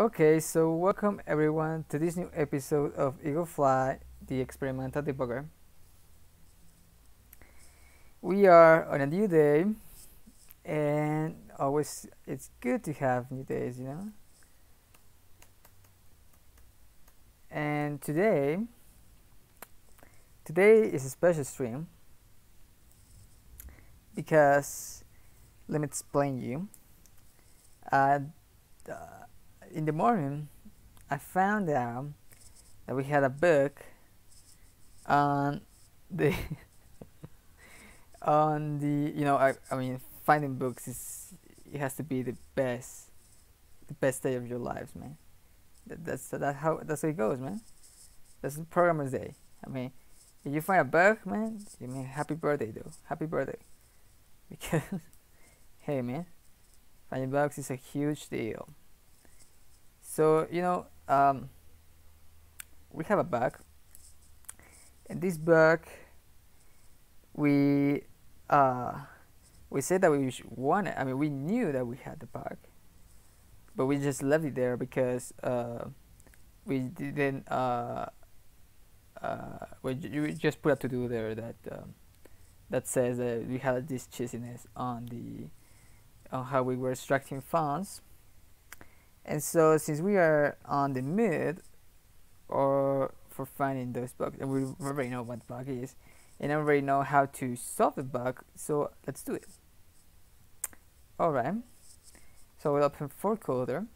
Okay, so welcome everyone to this new episode of EagleFly, the experimental debugger. We are on a new day, and always it's good to have new days, you know. And today, today is a special stream because let me explain you. Uh, in the morning, I found out that we had a book on the on the you know I, I mean finding books is it has to be the best the best day of your lives man. That, that's that how that's how it goes man. That's the programmer's day. I mean if you find a book man you mean happy birthday though. Happy birthday. Because hey man finding bugs is a huge deal so you know um, we have a bug and this bug we uh, we said that we want it I mean we knew that we had the bug but we just left it there because uh, we didn't uh, uh, we, we just put a to do there that um, that says that we had this cheesiness on the on how we were extracting fonts and so since we are on the mid or for finding those bugs and we already know what bug is and I already know how to solve the bug so let's do it. Alright so we'll open 4coder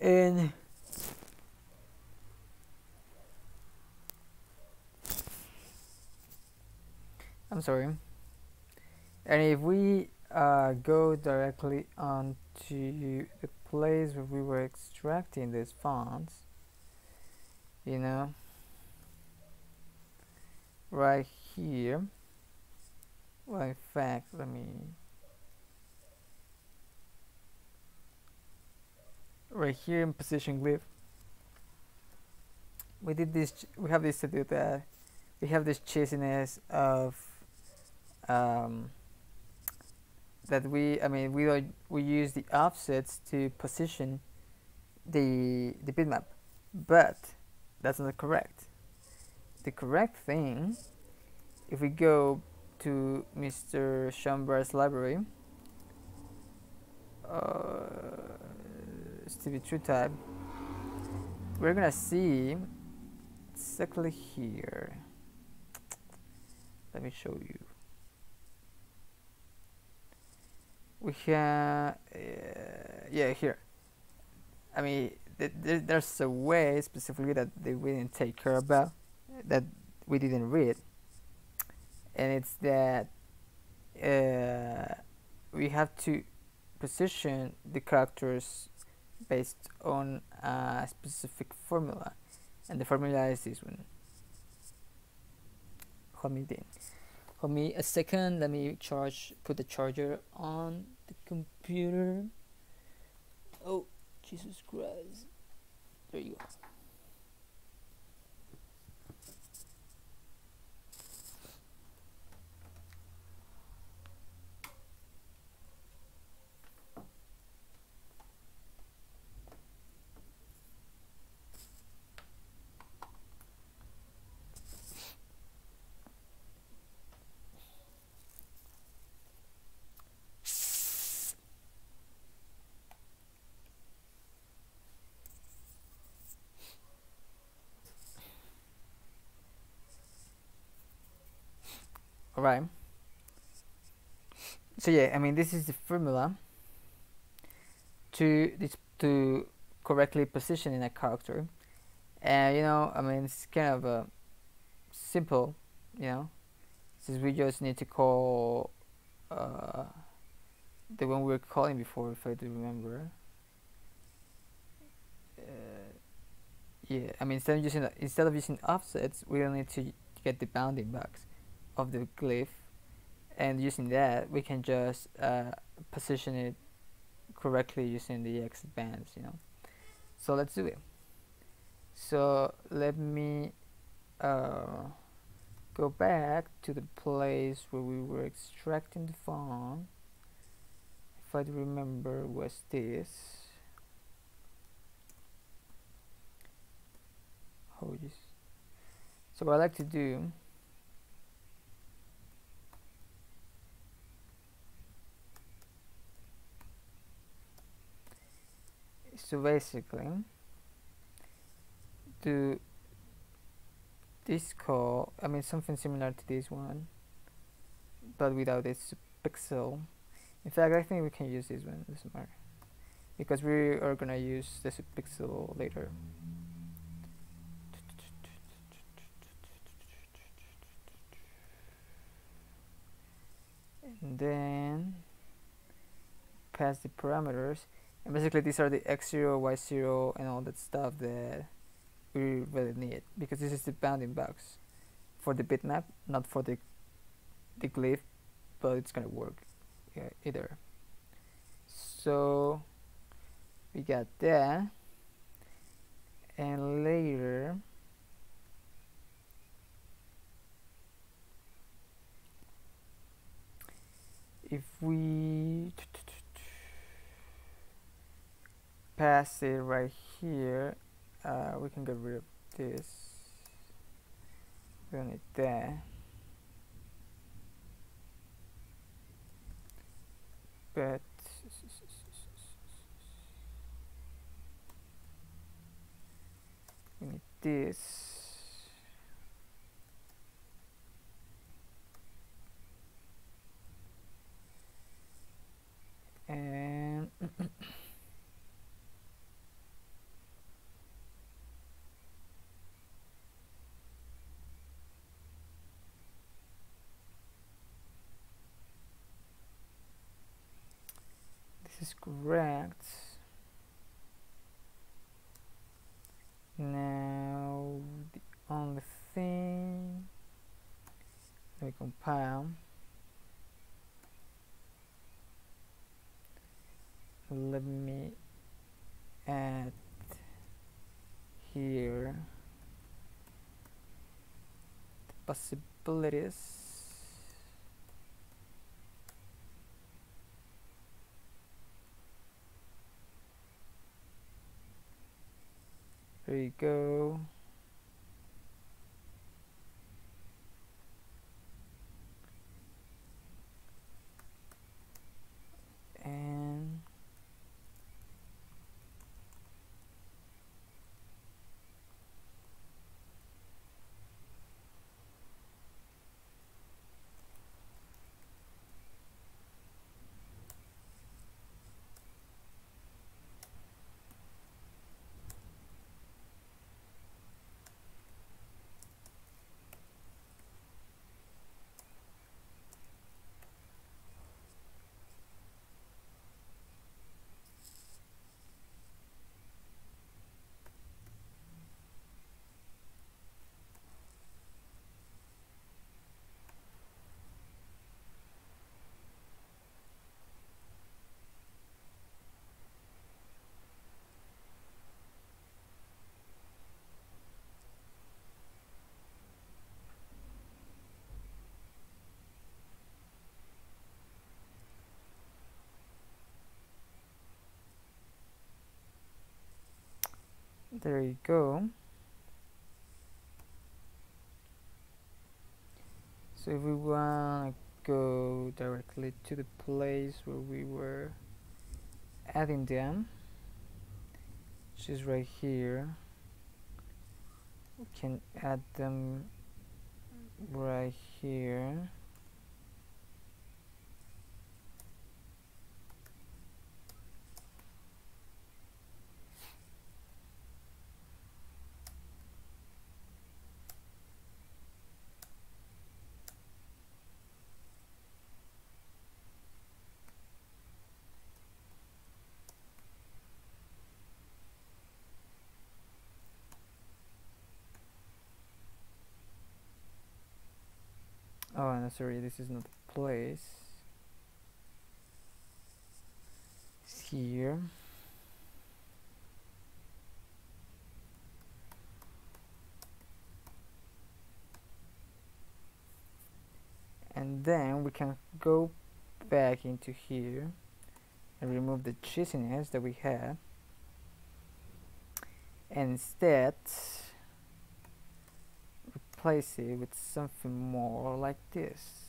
and I'm sorry. And if we uh, go directly onto the place where we were extracting these fonts you know right here. Well in fact let me right here in position glyph. We did this we have this to do that. We have this chasiness of um, that we I mean we we use the offsets to position the the bitmap but that's not correct the correct thing if we go to Mr. Schomburg's library uh, STB TrueType, we're gonna see exactly here. Let me show you. We have, uh, yeah, here. I mean, th th there's a way specifically that they didn't take care about, that we didn't read, and it's that uh, we have to position the characters based on a specific formula. And the formula is this one. Hold hold me a second let me charge put the charger on the computer. Oh Jesus Christ. There you go all right so yeah i mean this is the formula to this to correctly position in a character. And you know i mean it's kind of a simple you know since we just need to call uh, the one we were calling before if I do remember. Uh, yeah I mean instead of using instead of using offsets we will need to get the bounding box of the glyph and using that we can just uh, position it correctly using the X bands you know. So let's do it. So let me uh, go back to the place where we were extracting the font if I remember was this. Oh yes so what I like to do so basically do this call I mean something similar to this one but without this pixel. In fact I think we can use this one doesn't matter because we are gonna use this pixel later. And then pass the parameters and basically these are the x0 y0 and all that stuff that we really need. Because this is the bounding box for the bitmap not for the the glyph but it's gonna work yeah, either. So we got that. And later if we pass it right here. Uh, we can get rid of this. We need that but we need this. And is correct. Now the only thing let me compile let me add here the possibilities There you go. And there you go. So if we want to go directly to the place where we were adding them which is right here we can add them right here no sorry this is not the place. It's here. And then we can go back into here and remove the cheesiness that we have and instead replace it with something more like this.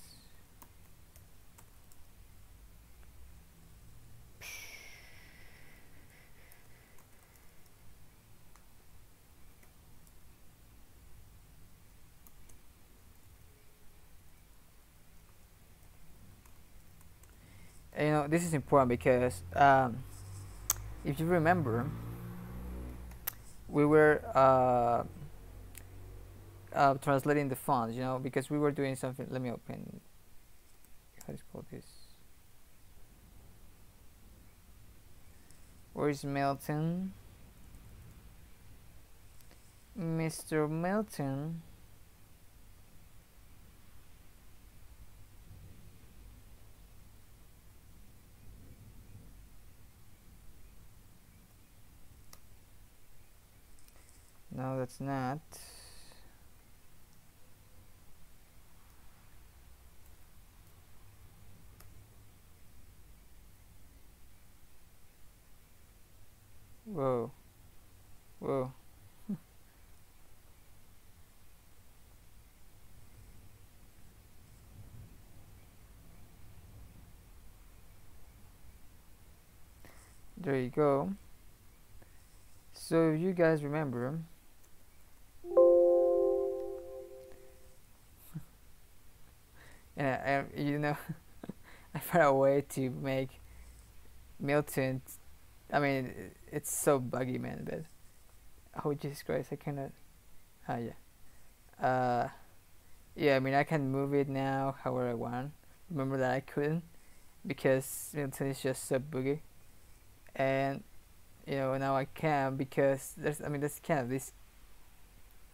You know this is important because um, if you remember we were uh, uh, translating the fonts you know because we were doing something let me open how is called this? Where is Milton? Mr. Milton. No that's not whoa whoa there you go so you guys remember yeah, I, you know, I found a way to make Milton. I mean, it's so buggy, man. But oh Jesus Christ, I cannot. Ah, yeah. Uh, yeah. I mean, I can move it now however I want. Remember that I couldn't because Milton is just so buggy, and you know now I can because there's. I mean, there's kind of this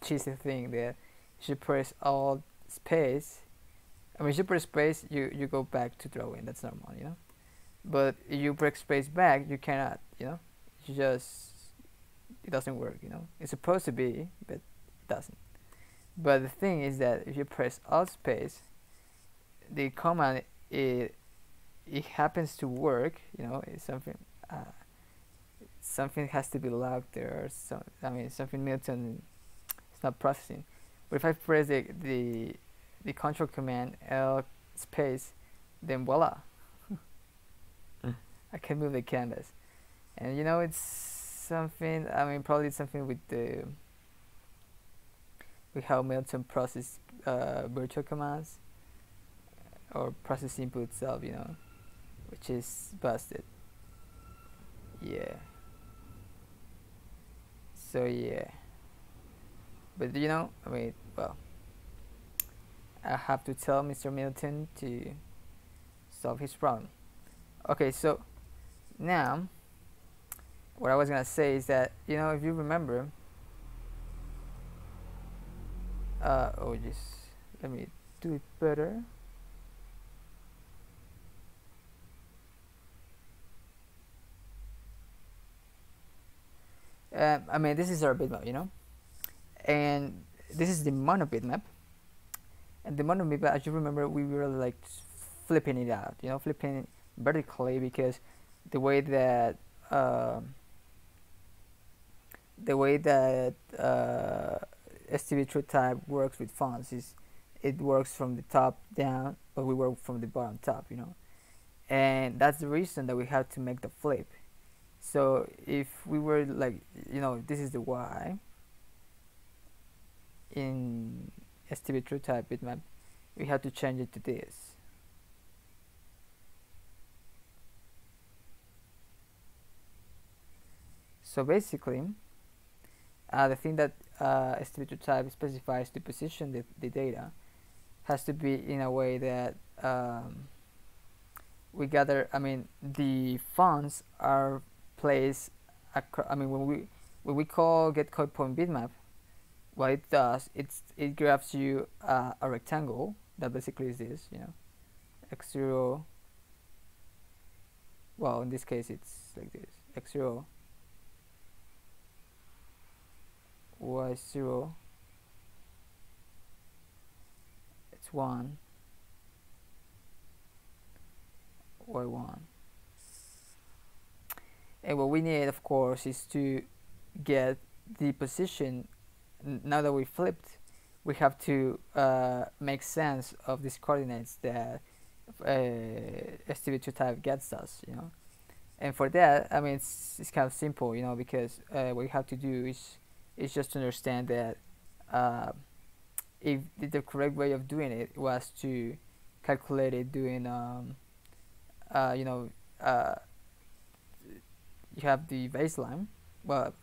cheesy thing that you should press all space I mean, you press space, you, you go back to drawing. That's normal, you know. But you press space back, you cannot, you know. You just it doesn't work, you know. It's supposed to be, but it doesn't. But the thing is that if you press Alt space, the command it it happens to work, you know. It's something uh, something has to be locked there. Or some, I mean, something Milton it's not processing. But if I press the the the control command L space, then voila, I can move the canvas. And you know, it's something, I mean, probably something with the, with how Milton process uh, virtual commands or process input itself, you know, which is busted. Yeah. So yeah. But you know, I mean, well, I have to tell Mr. Milton to solve his problem. Okay, so now what I was gonna say is that you know if you remember uh, oh just let me do it better. Uh, I mean this is our bitmap you know? And this is the mono bitmap. And the mono but as you remember we were like flipping it out you know flipping it vertically because the way that uh, the way that uh, STB TrueType works with fonts is it works from the top down but we work from the bottom top you know? And that's the reason that we had to make the flip. So if we were like you know this is the Y in STB TrueType bitmap we have to change it to this so basically uh, the thing that uh, STB TrueType specifies to position the, the data has to be in a way that um, we gather I mean the fonts are placed I mean when we when we call get code point bitmap what it does it's it grabs you uh, a rectangle that basically is this you know x0 well in this case it's like this x0 y0 it's 1 y1 and what we need of course is to get the position. Now that we flipped we have to uh, make sense of these coordinates that uh, STB TrueType gets us you know? And for that I mean it's, it's kind of simple you know because uh, what you have to do is is just to understand that uh, if the, correct way of doing it was to calculate it doing um, uh, you know uh, you have the baseline well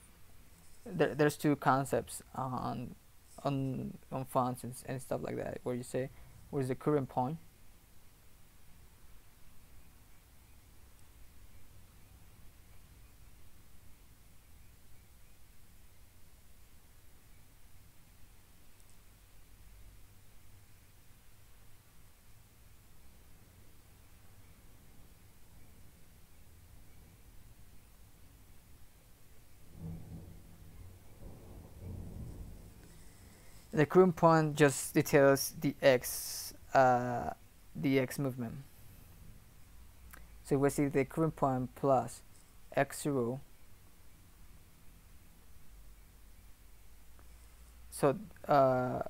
there, there's two concepts on on on fonts and, stuff like that where you say what is the current point the current point just details the x uh, the x movement. So we see the current point plus x0 so uh,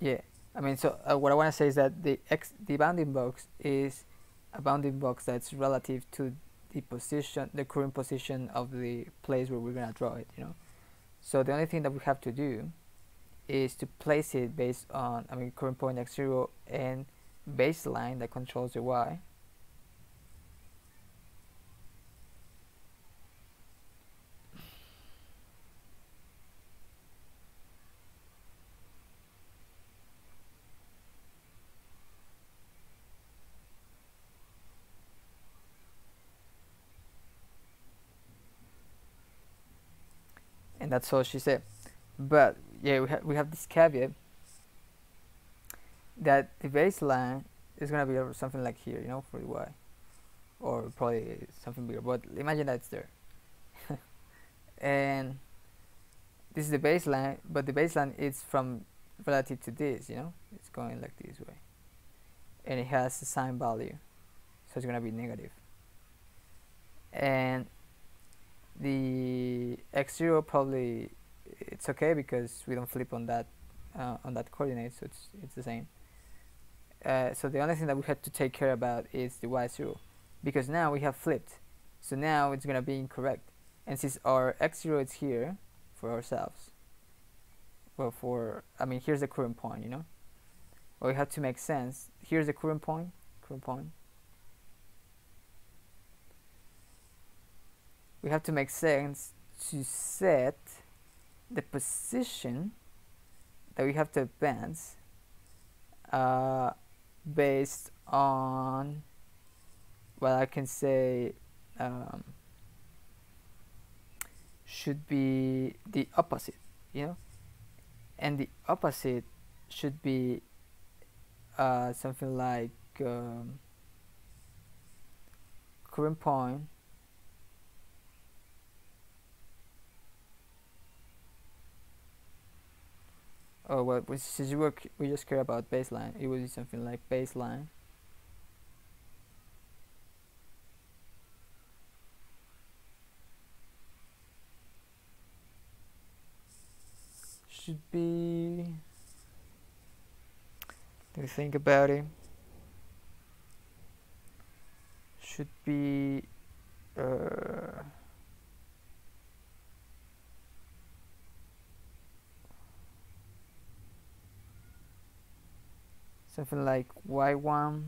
yeah I mean so uh, what I want to say is that the x the bounding box is a bounding box that's relative to the position the current position of the place where we're gonna draw it you know so the only thing that we have to do is to place it based on, I mean, current point x0 and baseline that controls the y. and that's all she said. But yeah we, ha we have this caveat that the baseline is gonna be something like here you know for the y or probably something bigger but imagine that's there. And this is the baseline but the baseline is from relative to this you know? It's going like this way. And it has a sign value so it's gonna be negative. And the x0 probably it's okay because we don't flip on that uh, on that coordinate so it's it's the same. Uh, so the only thing that we have to take care about is the y0 because now we have flipped. So now it's gonna be incorrect. And since our x0 is here for ourselves well for I mean here's the current point you know? Well we have to make sense. Here's the current point current point we have to make sense to set the position that we have to advance uh, based on what I can say um, should be the opposite, you know, and the opposite should be uh, something like um, current point oh well since we, we just care about baseline it would be something like baseline. Should be let me think about it. Should be uh, something like y1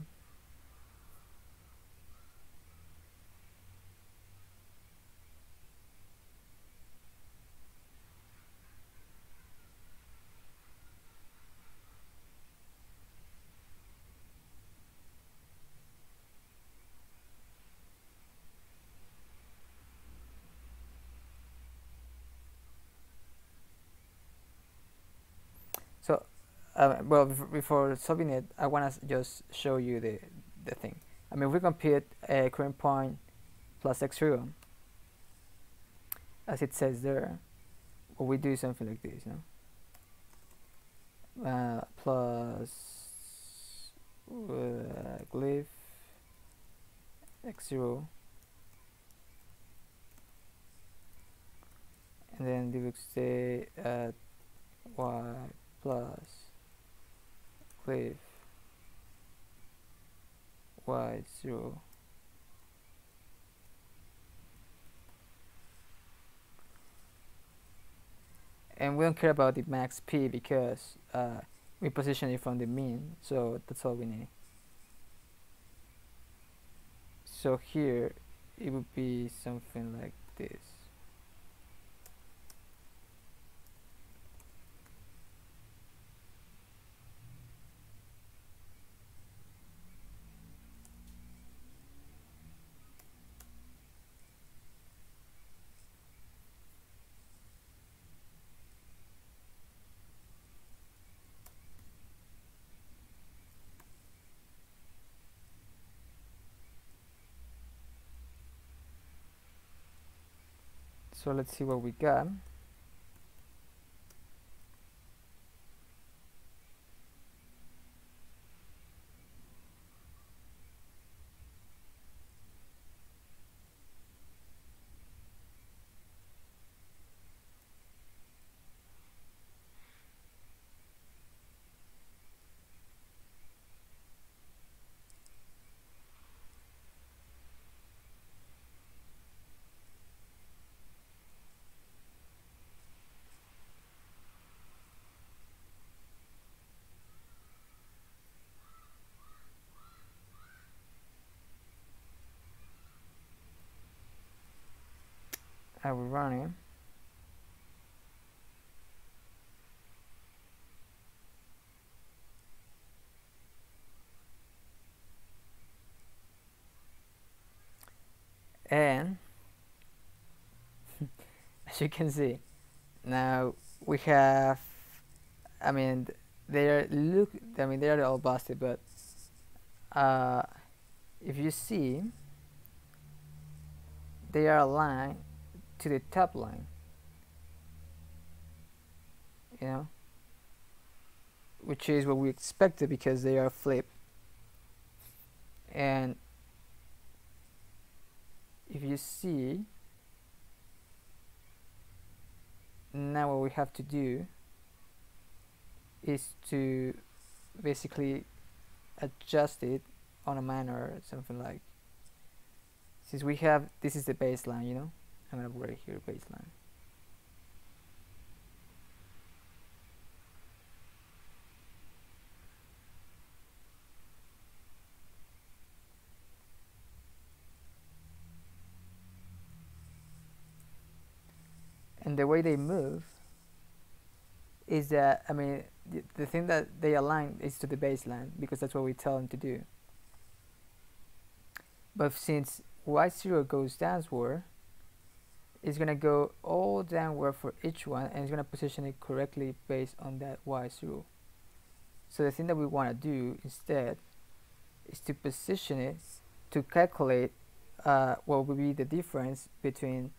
So uh, well before solving it I want to just show you the the thing. I mean we compute a current point plus x0 as it says there we do something like this you know uh, plus uh, glyph x0 and then we would stay at y plus glyph y0 and we don't care about the max p because uh, we position it from the mean so that's all we need. So here it would be something like this so let's see what we got And as you can see now we have I mean they are look I mean they are all busted but uh, if you see they are aligned to the top line. You know? Which is what we expected because they are flipped and if you see now what we have to do is to basically adjust it on a manner something like since we have this is the baseline you know I'm gonna write here baseline. And the way they move is that I mean the, the thing that they align is to the baseline because that's what we tell them to do. But since y0 goes downward it's gonna go all downward for each one and it's gonna position it correctly based on that y0 so the thing that we want to do instead is to position it to calculate uh, what will be the difference between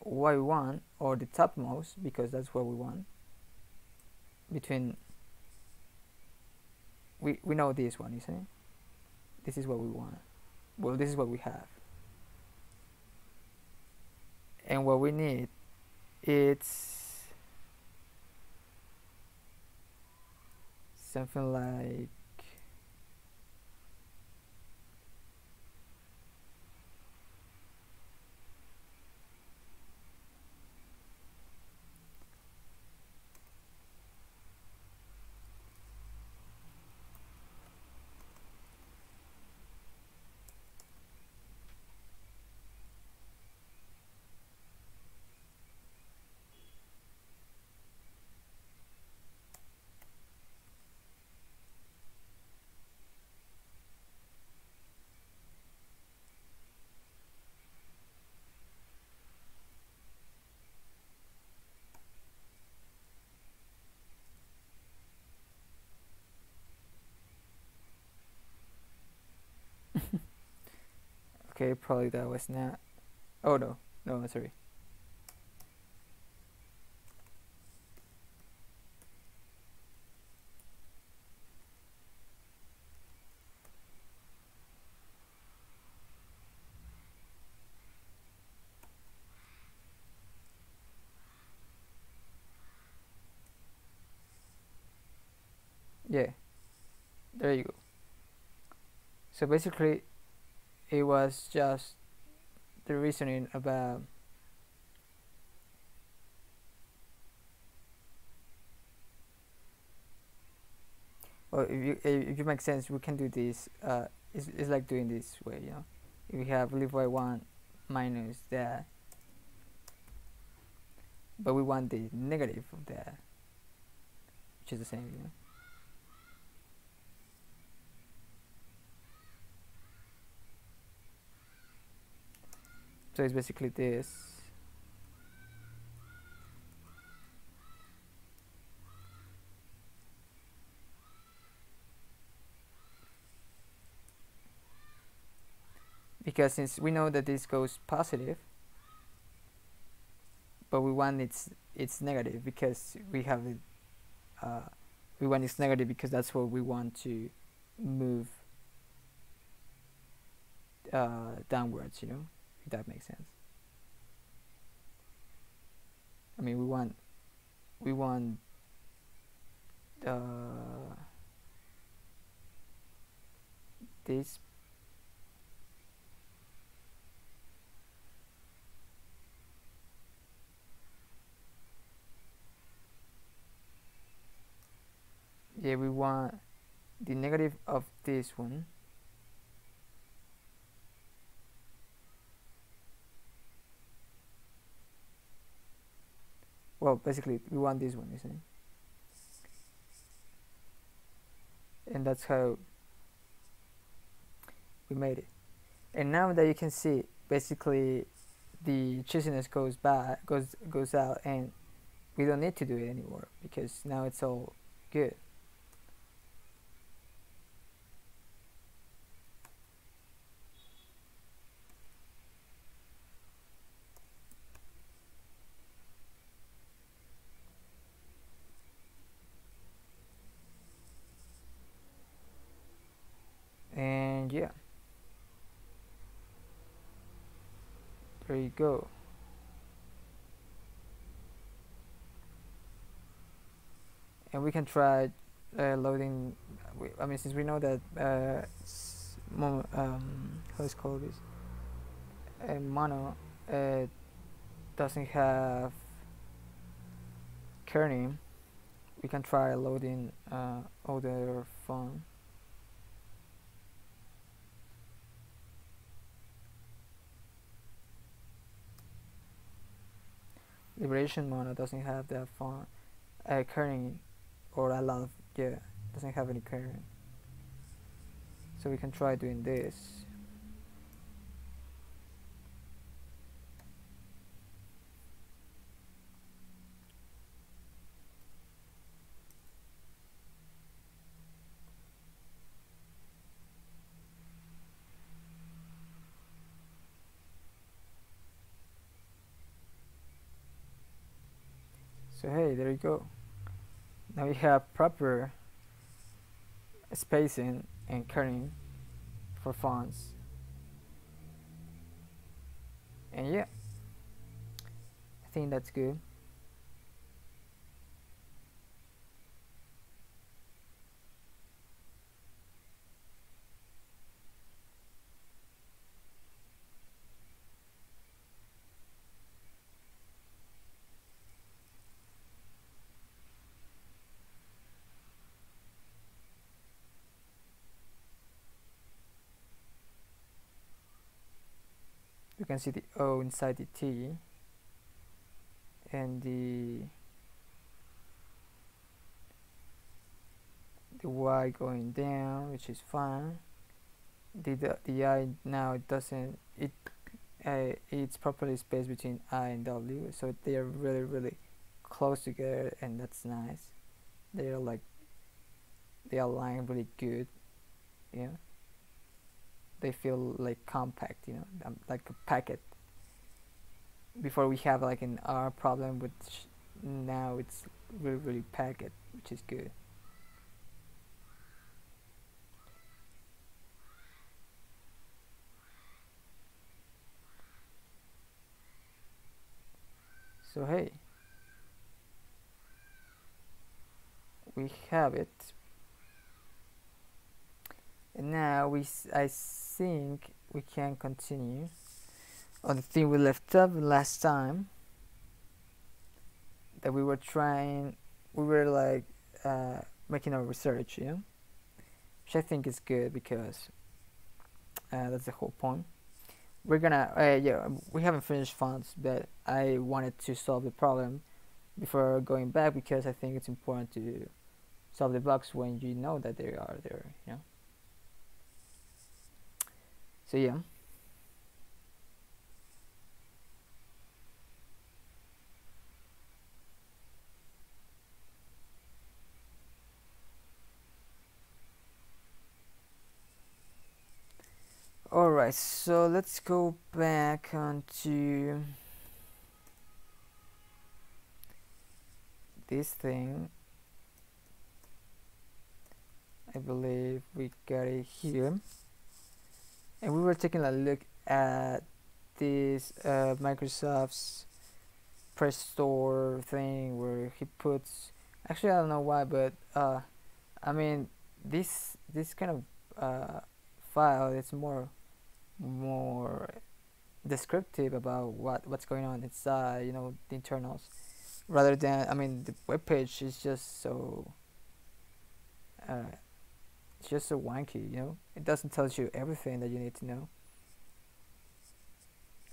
what we want or the topmost because that's what we want between we, we know this one isn't it? This is what we want. Well this is what we have and what we need. It's something like probably that was not oh no no sorry. Yeah there you go. So basically it was just the reasoning about well if you if you make sense we can do this uh it's, it's like doing this way you know? If we have leave y one minus that but we want the negative of that which is the same you know so it's basically this. Because since we know that this goes positive but we want it's it's negative because we have it uh, we want it's negative because that's what we want to move uh, downwards you know if that makes sense. I mean we want we want uh, this yeah we want the negative of this one well basically we want this one you see. And that's how we made it. And now that you can see basically the choosiness goes back goes goes out and we don't need to do it anymore because now it's all good and yeah there you go. And we can try uh, loading I mean since we know that uh, um, how is called this uh, mono uh, doesn't have kerning we can try loading uh, other font Liberation Mono doesn't have that font uh, or a lot of yeah doesn't have any kerning so we can try doing this there you go. Now we have proper spacing and kerning for fonts. And yeah I think that's good you can see the O inside the T and the the Y going down which is fine. The, the, the I now it doesn't it uh, it's properly spaced between I and W so they are really really close together and that's nice. They're like they align really good yeah they feel like compact you know um, like a packet. Before we have like an R problem which now it's really really packet which is good. So hey. We have it and now we I think we can continue. On the thing we left up last time that we were trying we were like uh, making our research you know which I think is good because uh, that's the whole point. We're gonna uh, yeah we haven't finished fonts but I wanted to solve the problem before going back because I think it's important to solve the bugs when you know that they are there you know so yeah Alright, so let's go back onto this thing. I believe we got it here and we were taking a look at this uh, Microsoft's press store thing where he puts actually I don't know why but uh, I mean this this kind of uh, file it's more more descriptive about what what's going on inside you know the internals rather than I mean the web page is just so uh, it's just so wanky, you know. It doesn't tell you everything that you need to know,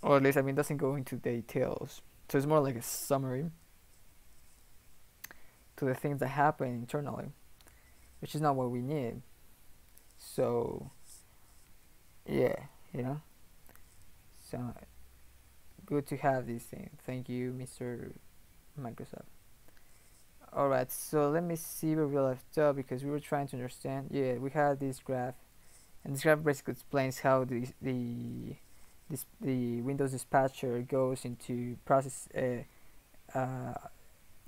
or at least I mean, doesn't go into details. So it's more like a summary to the things that happen internally, which is not what we need. So yeah, you know. So good to have these things. Thank you, Mr. Microsoft. Alright, so let me see where we left off because we were trying to understand. Yeah, we had this graph, and this graph basically explains how the the this the Windows dispatcher goes into process uh, uh,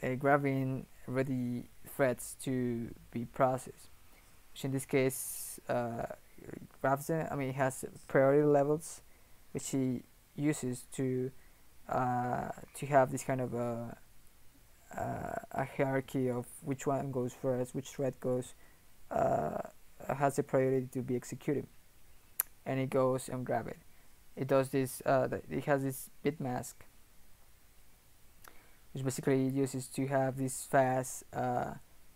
uh, grabbing ready threads to be processed. Which in this case, uh, grabs them. I mean, it has priority levels, which he uses to uh, to have this kind of a uh, a hierarchy of which one goes first, which thread goes uh, has a priority to be executed, and it goes and grab it. It does this. Uh, it has this bit mask, which basically it uses to have this fast uh,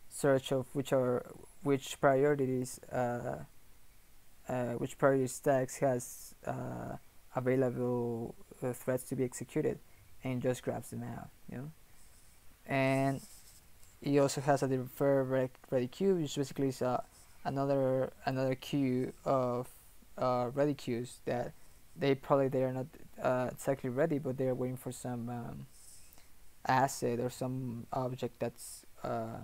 search of which are which priorities, uh, uh, which priority stacks has available threads to be executed, and just grabs them out. You know and he also has a defer ready queue which basically is uh, another another queue of uh, ready queues that they probably they are not uh, exactly ready but they're waiting for some um, asset or some object that's uh,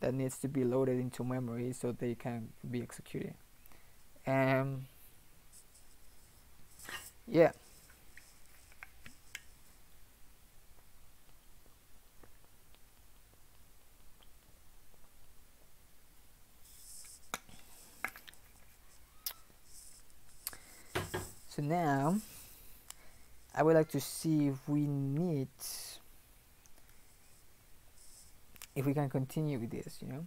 that needs to be loaded into memory so they can be executed. And yeah so now I would like to see if we need if we can continue with this you know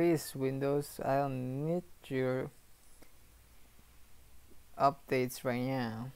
please windows i don't need your updates right now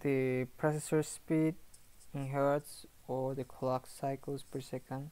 the processor speed in hertz or the clock cycles per second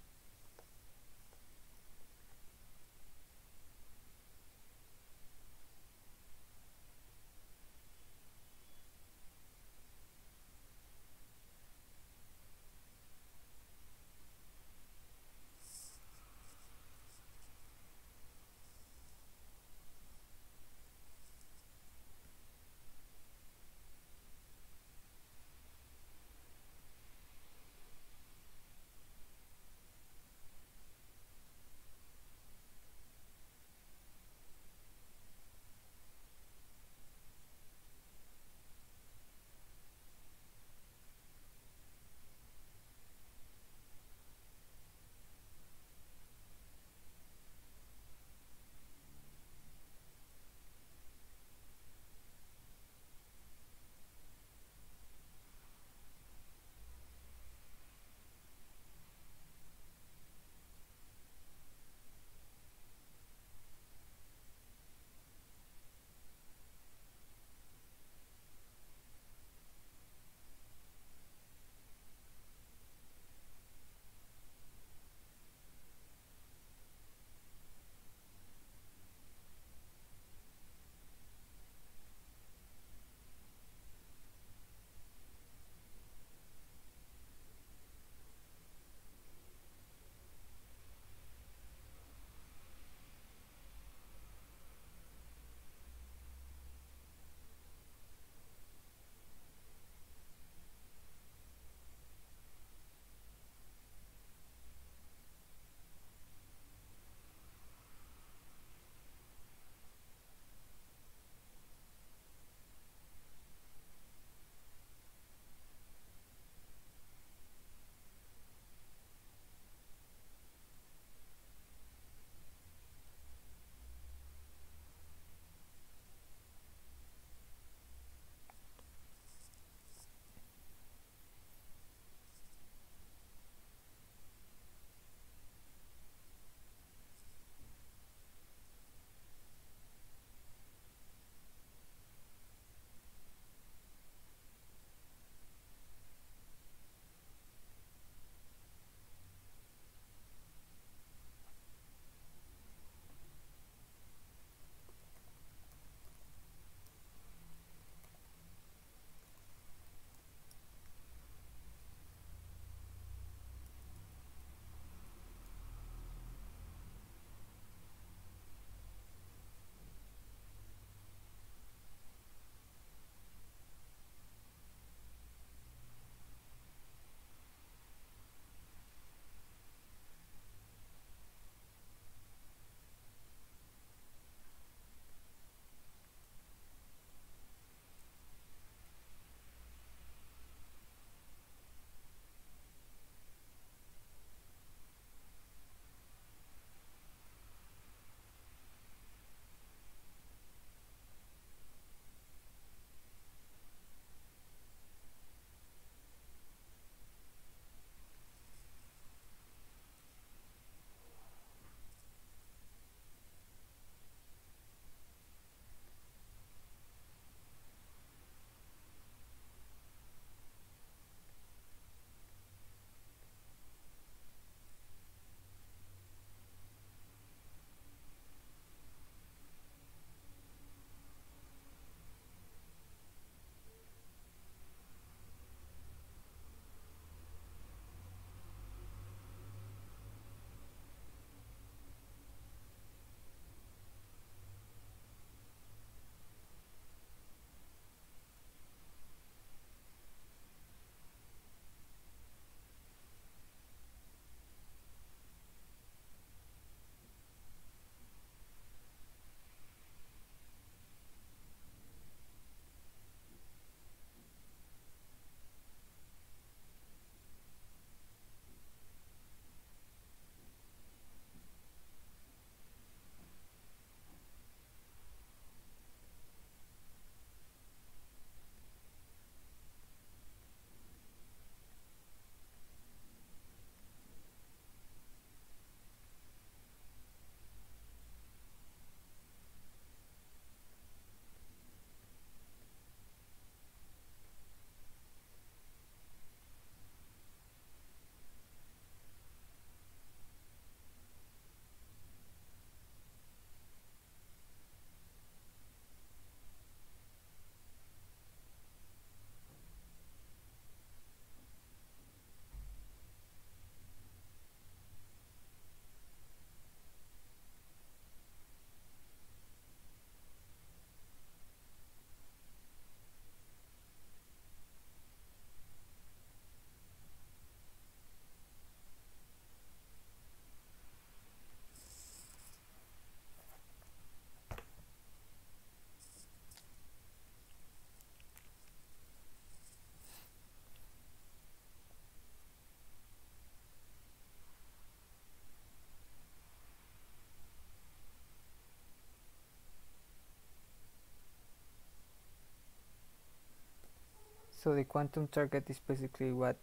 So the quantum target is basically what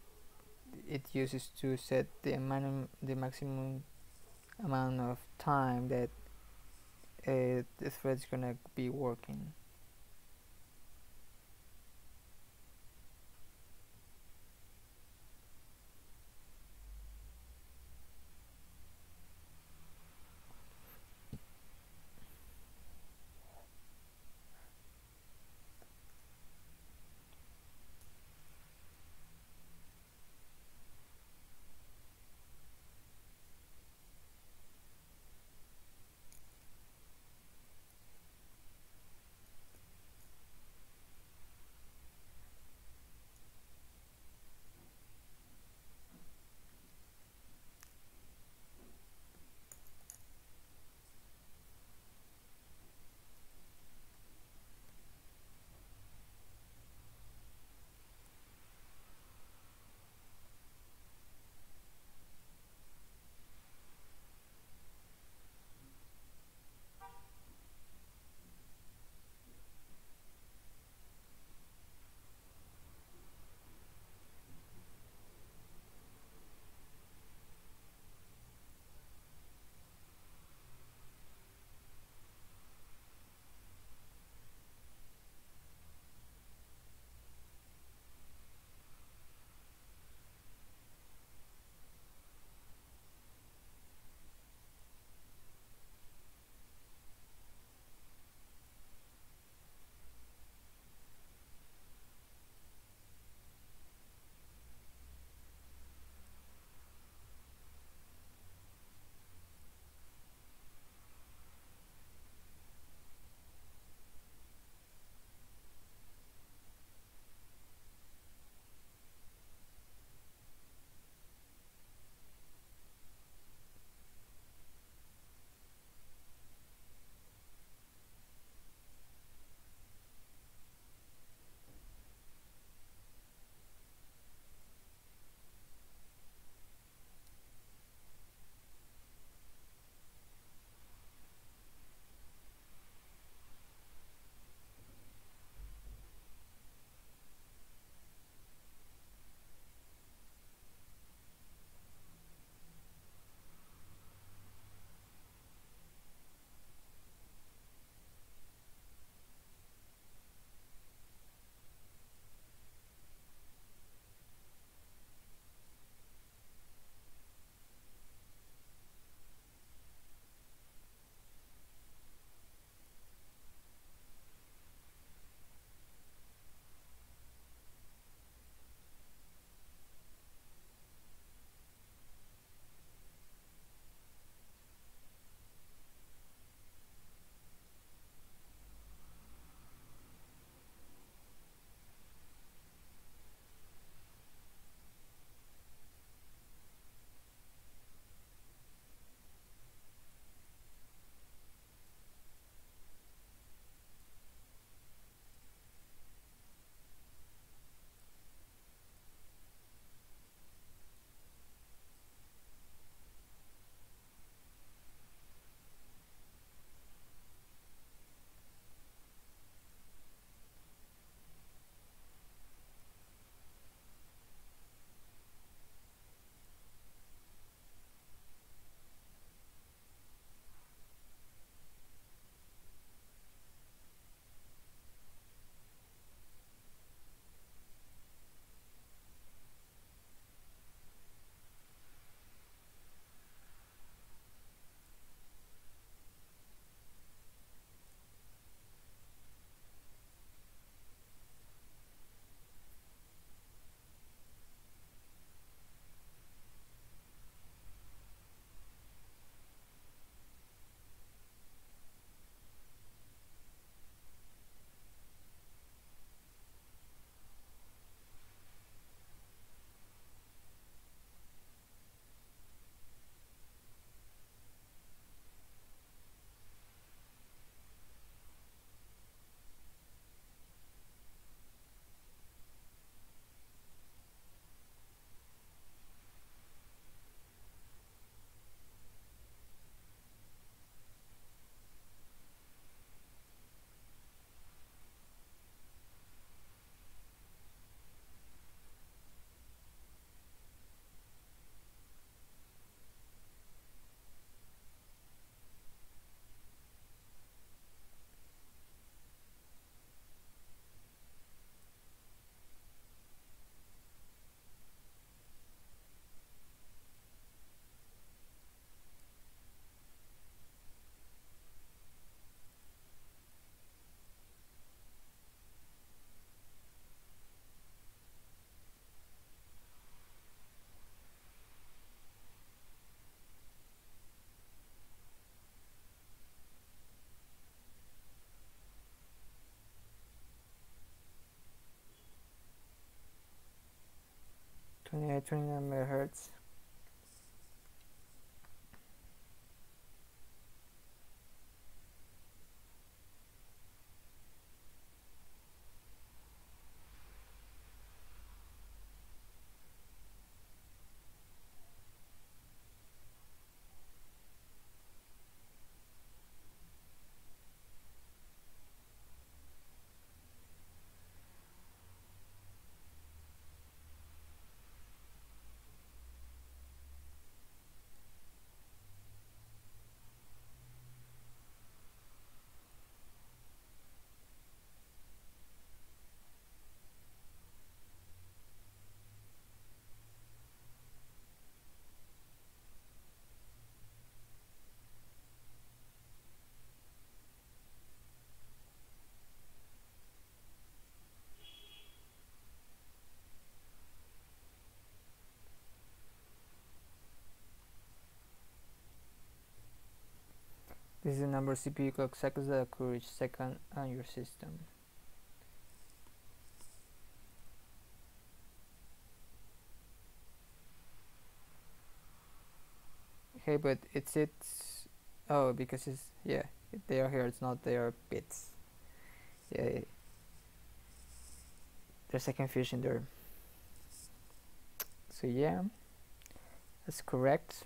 it uses to set the minimum, the maximum amount of time that uh, the thread is gonna be working. 28 29 megahertz This is the number of CPU clock cycles that occur each second on your system. Okay, but it's it's oh because it's yeah they are here. It's not their bits. Yeah, there's a confusion there. So yeah, that's correct.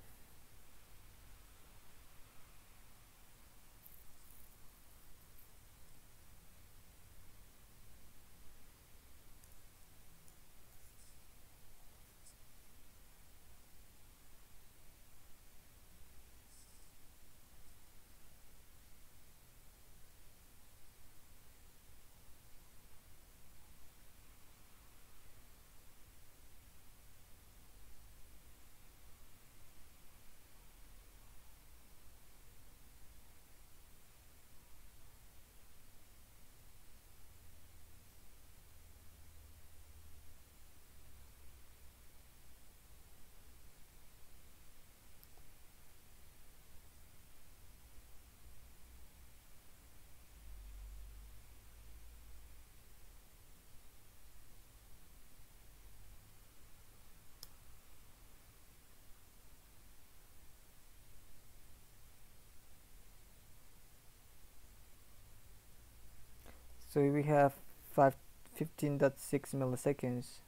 So we have 15.6 milliseconds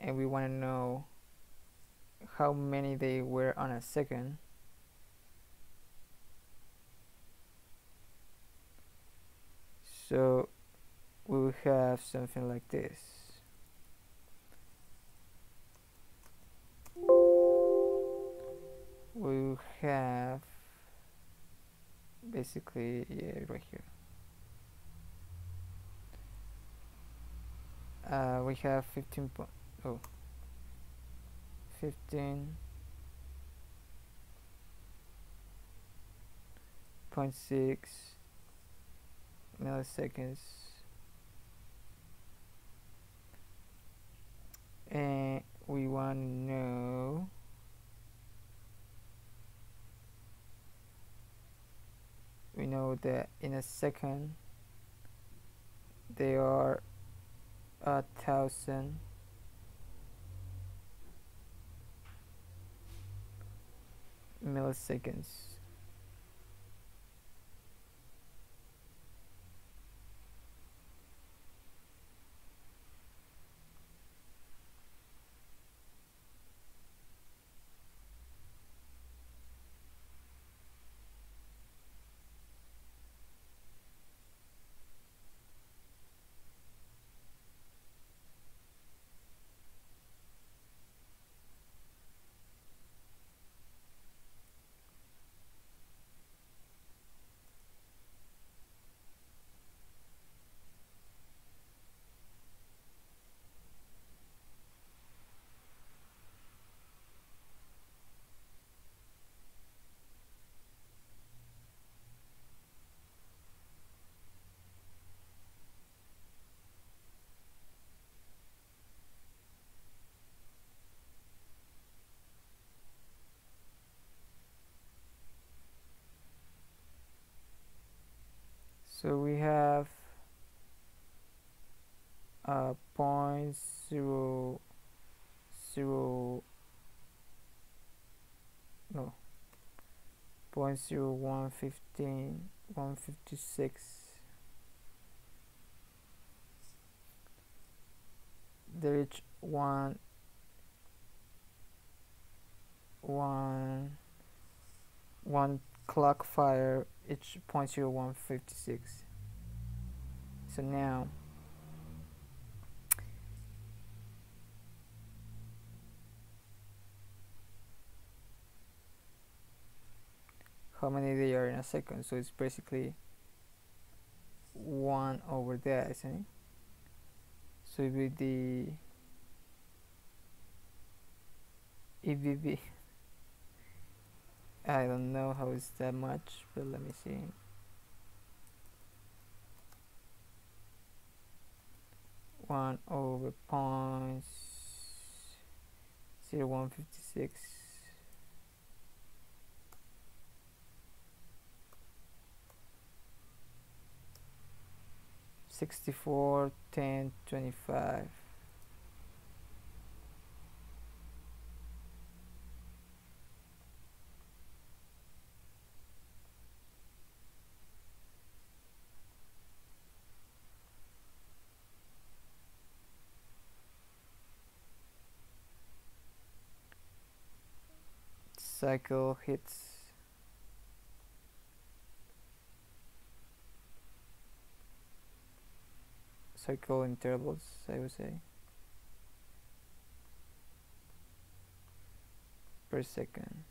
and we want to know how many they were on a second. So we will have something like this. We have basically yeah right here uh, we have 15 point oh. 15 point six milliseconds. And we want to know we know that in a second they are a thousand. Milliseconds 10115 156 they reach 1 1 1 clock fire each point zero one fifty six. so now how many they are in a second. So it's basically one over there isn't it so with the EBB I don't know how it's that much but let me see. One over points zero one fifty six 64 10 25 cycle hits cycle intervals I would say per second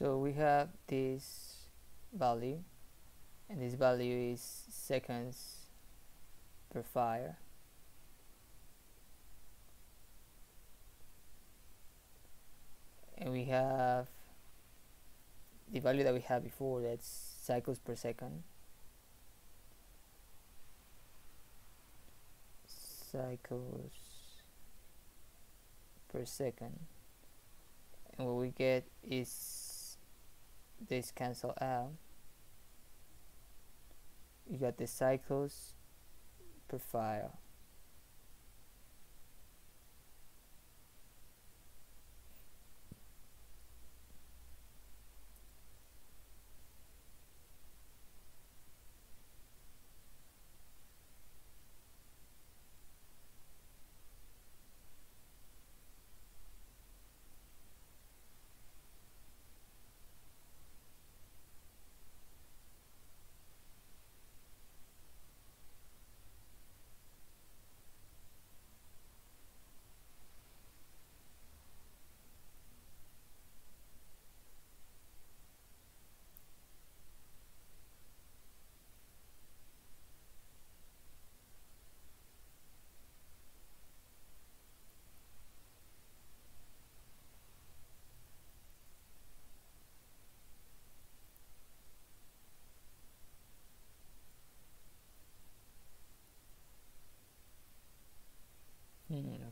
so we have this value and this value is seconds per fire. And we have the value that we had before that's cycles per second. Cycles per second. And what we get is this cancel out. You got the cycles per file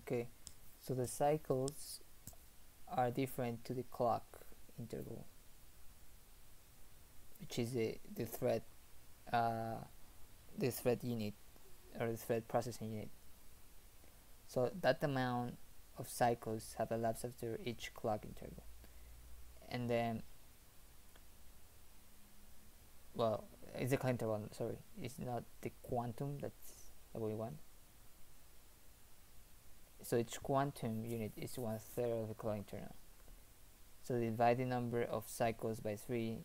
okay, so the cycles are different to the clock interval, which is the, the thread uh, the thread unit or the thread processing unit. So that amount of cycles have elapsed after each clock interval. And then well it's a clock interval sorry it's not the quantum that's what we want so each quantum unit is one third of the clock interval. So divide the number of cycles by 3,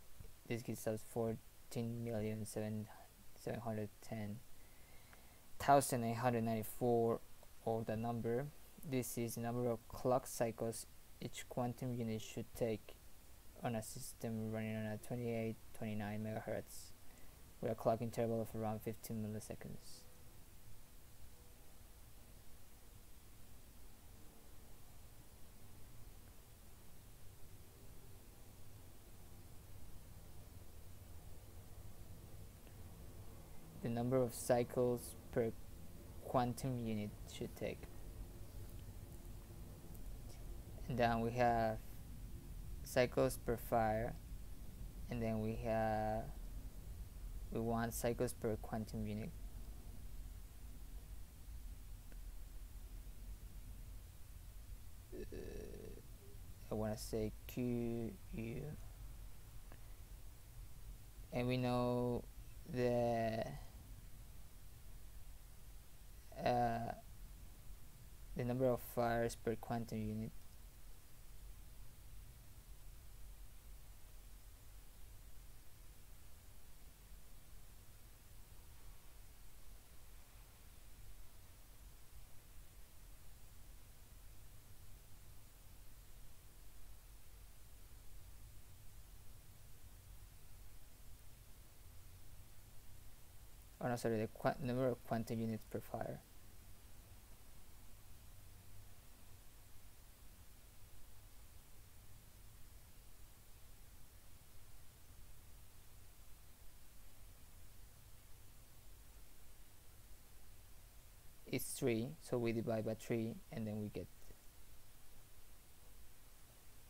this gives us 14,710,894 or the number. This is the number of clock cycles each quantum unit should take on a system running on a 28, 29 megahertz with a clock interval of around 15 milliseconds. the number of cycles per quantum unit should take. And then we have cycles per fire. And then we have we want cycles per quantum unit. Uh, I want to say Q U. And we know the uh, the number of fires per quantum unit. Or no sorry the number of quantum units per fire is 3 so we divide by 3 and then we get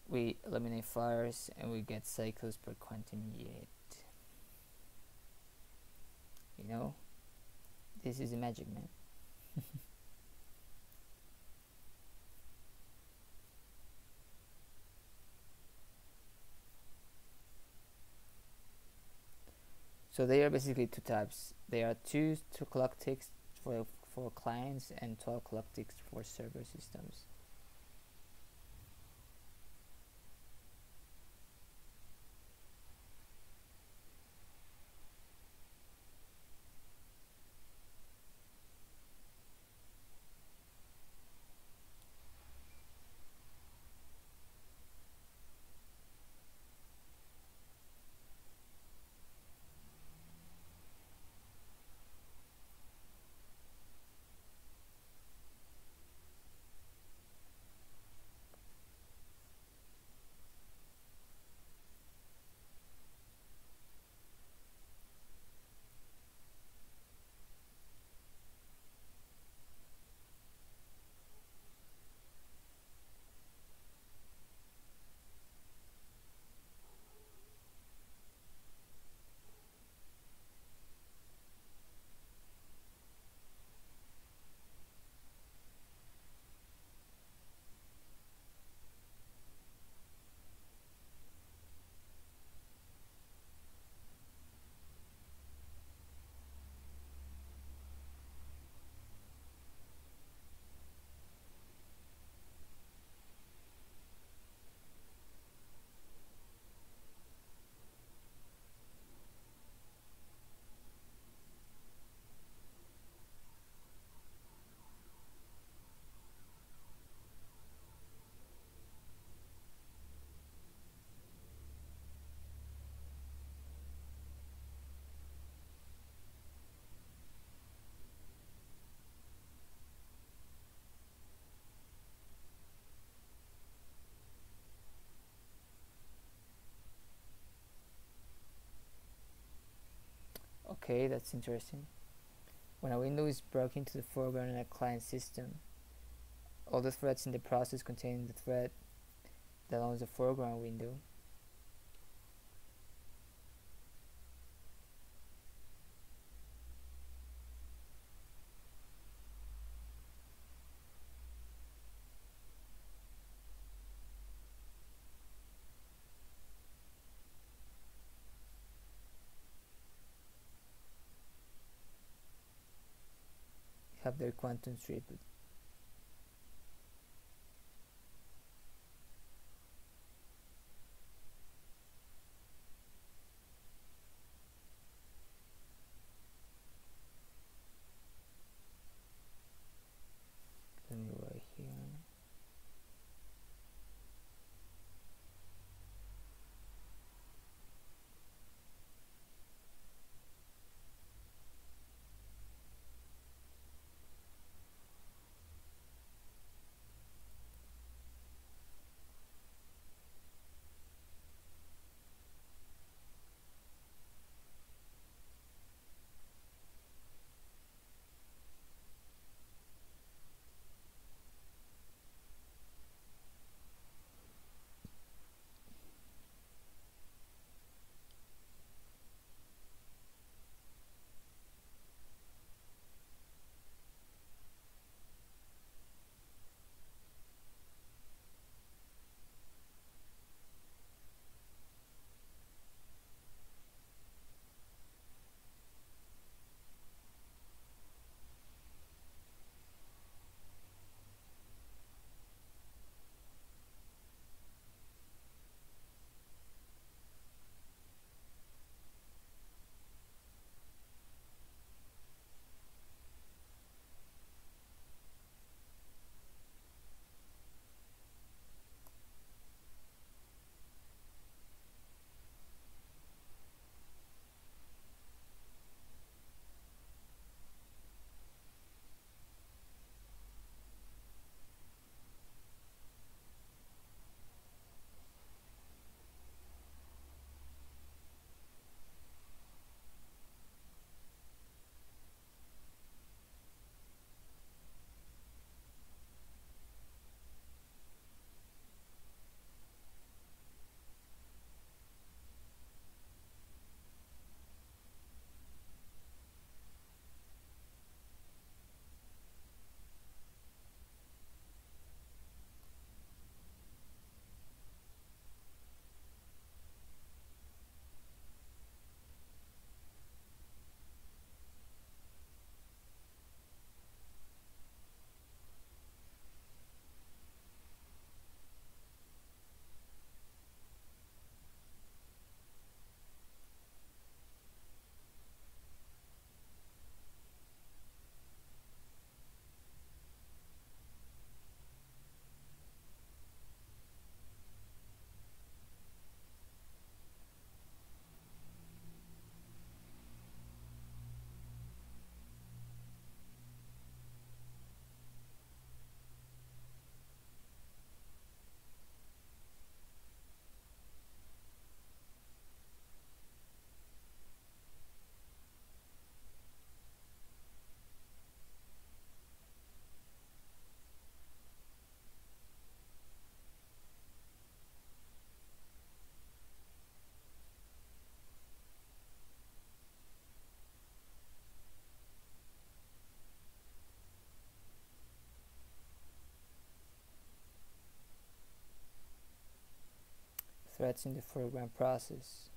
we eliminate fires and we get cycles per quantum unit. You know? This is a magic man. So they are basically two types. They are two two clock ticks for for clients and 12 clock ticks for server systems Okay, that's interesting. When a window is brought into the foreground in a client system, all the threads in the process contain the thread that owns the foreground window. Have their quantum stripped. Threats in the foreground process.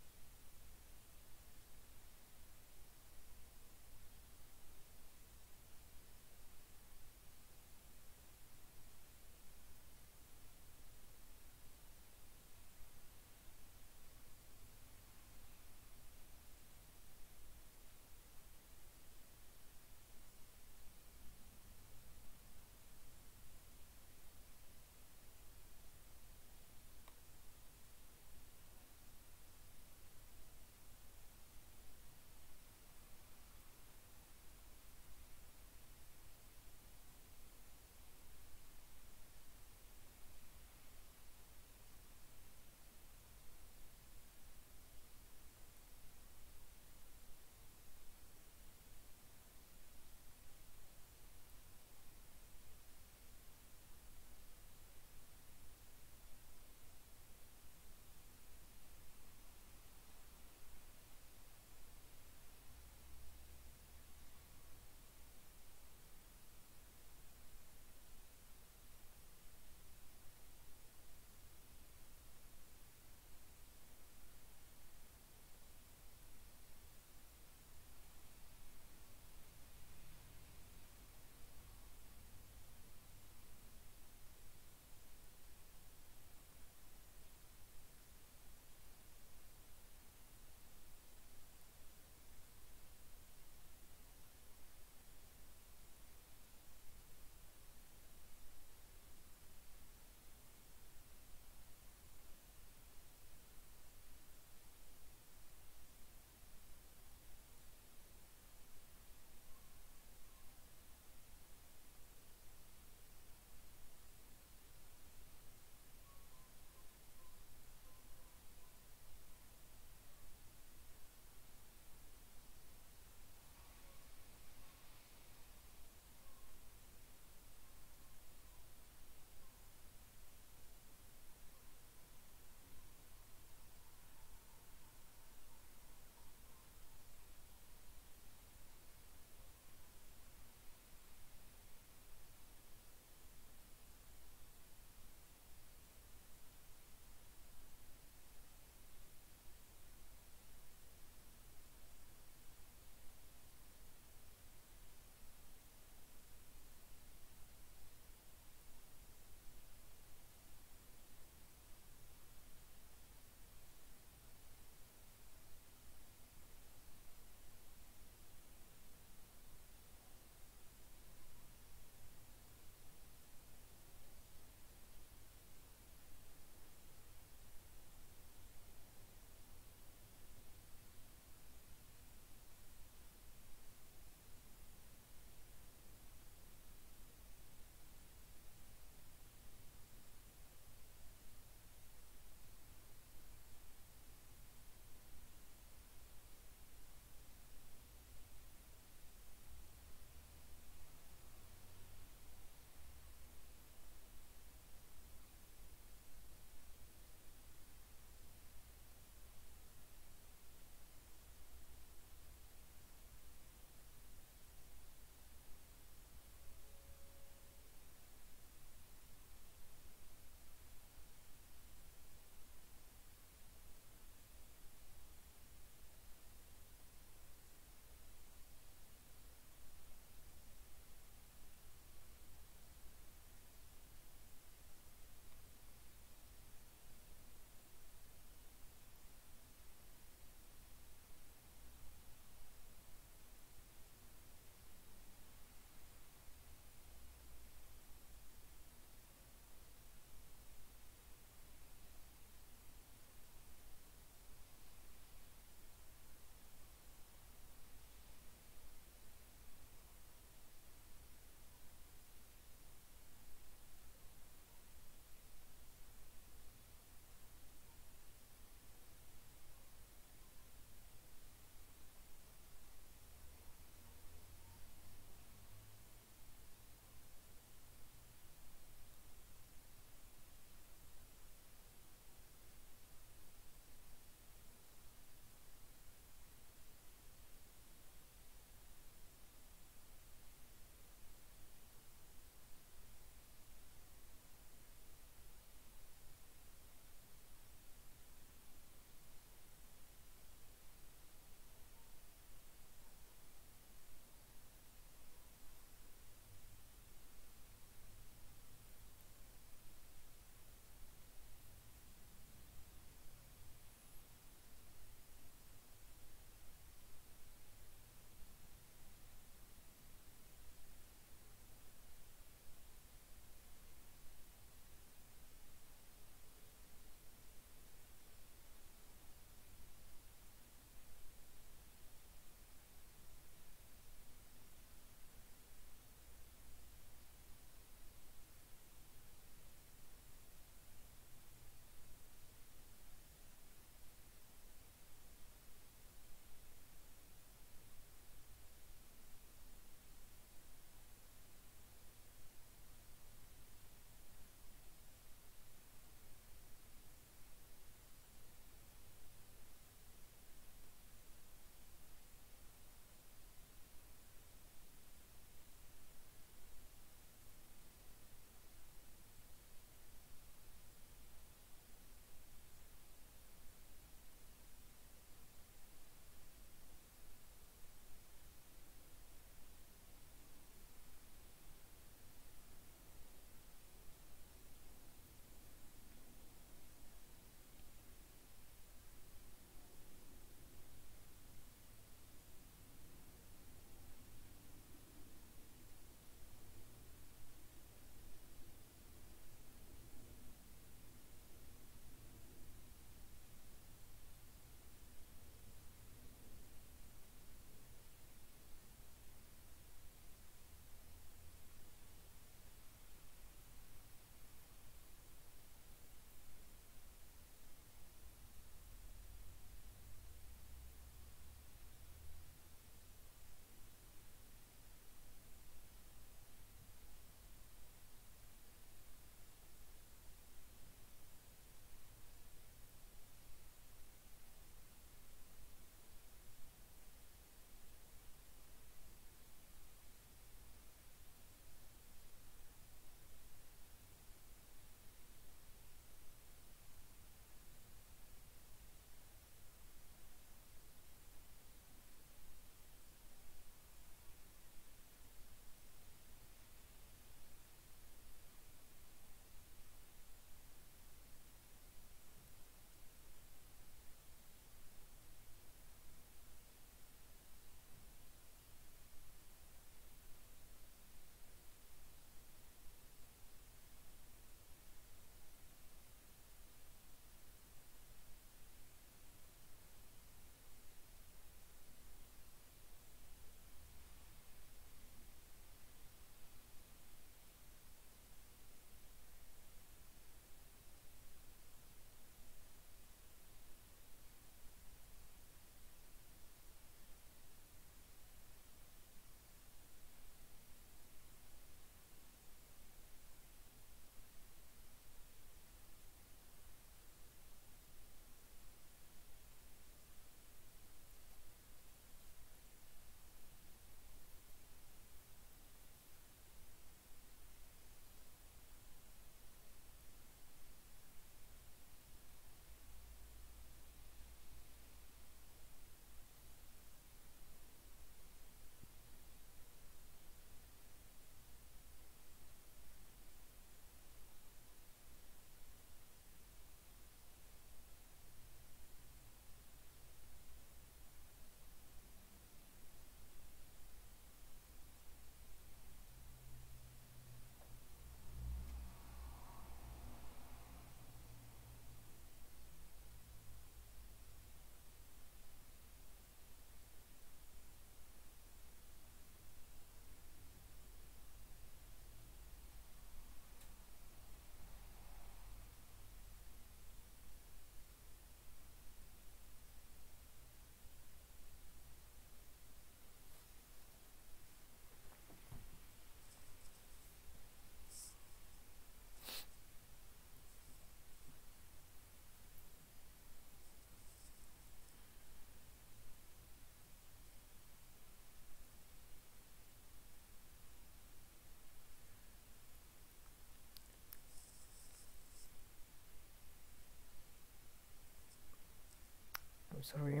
Sorry.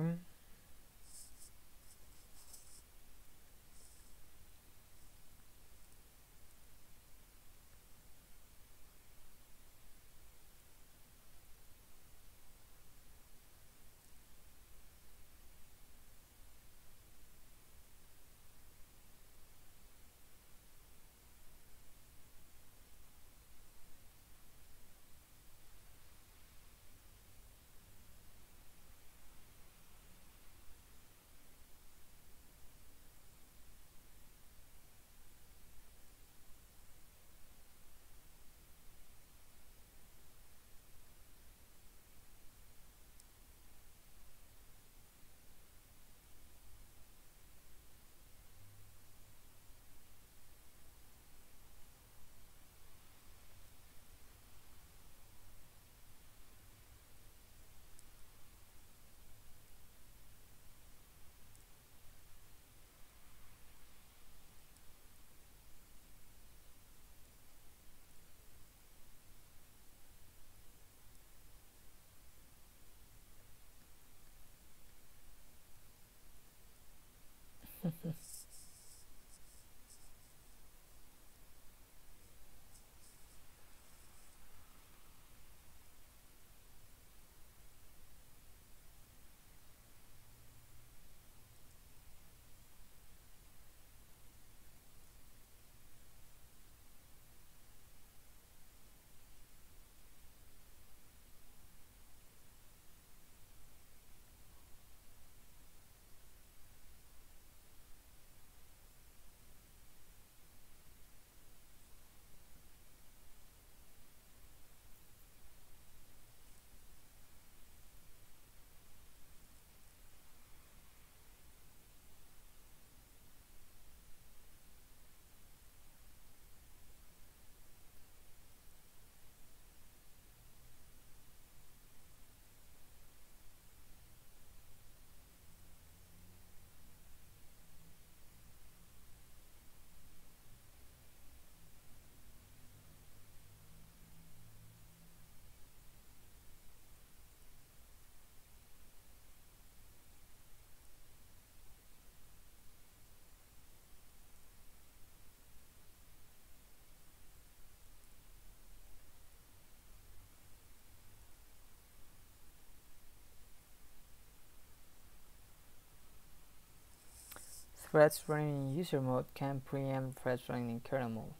Threads running in user mode can preempt threads running in kernel mode.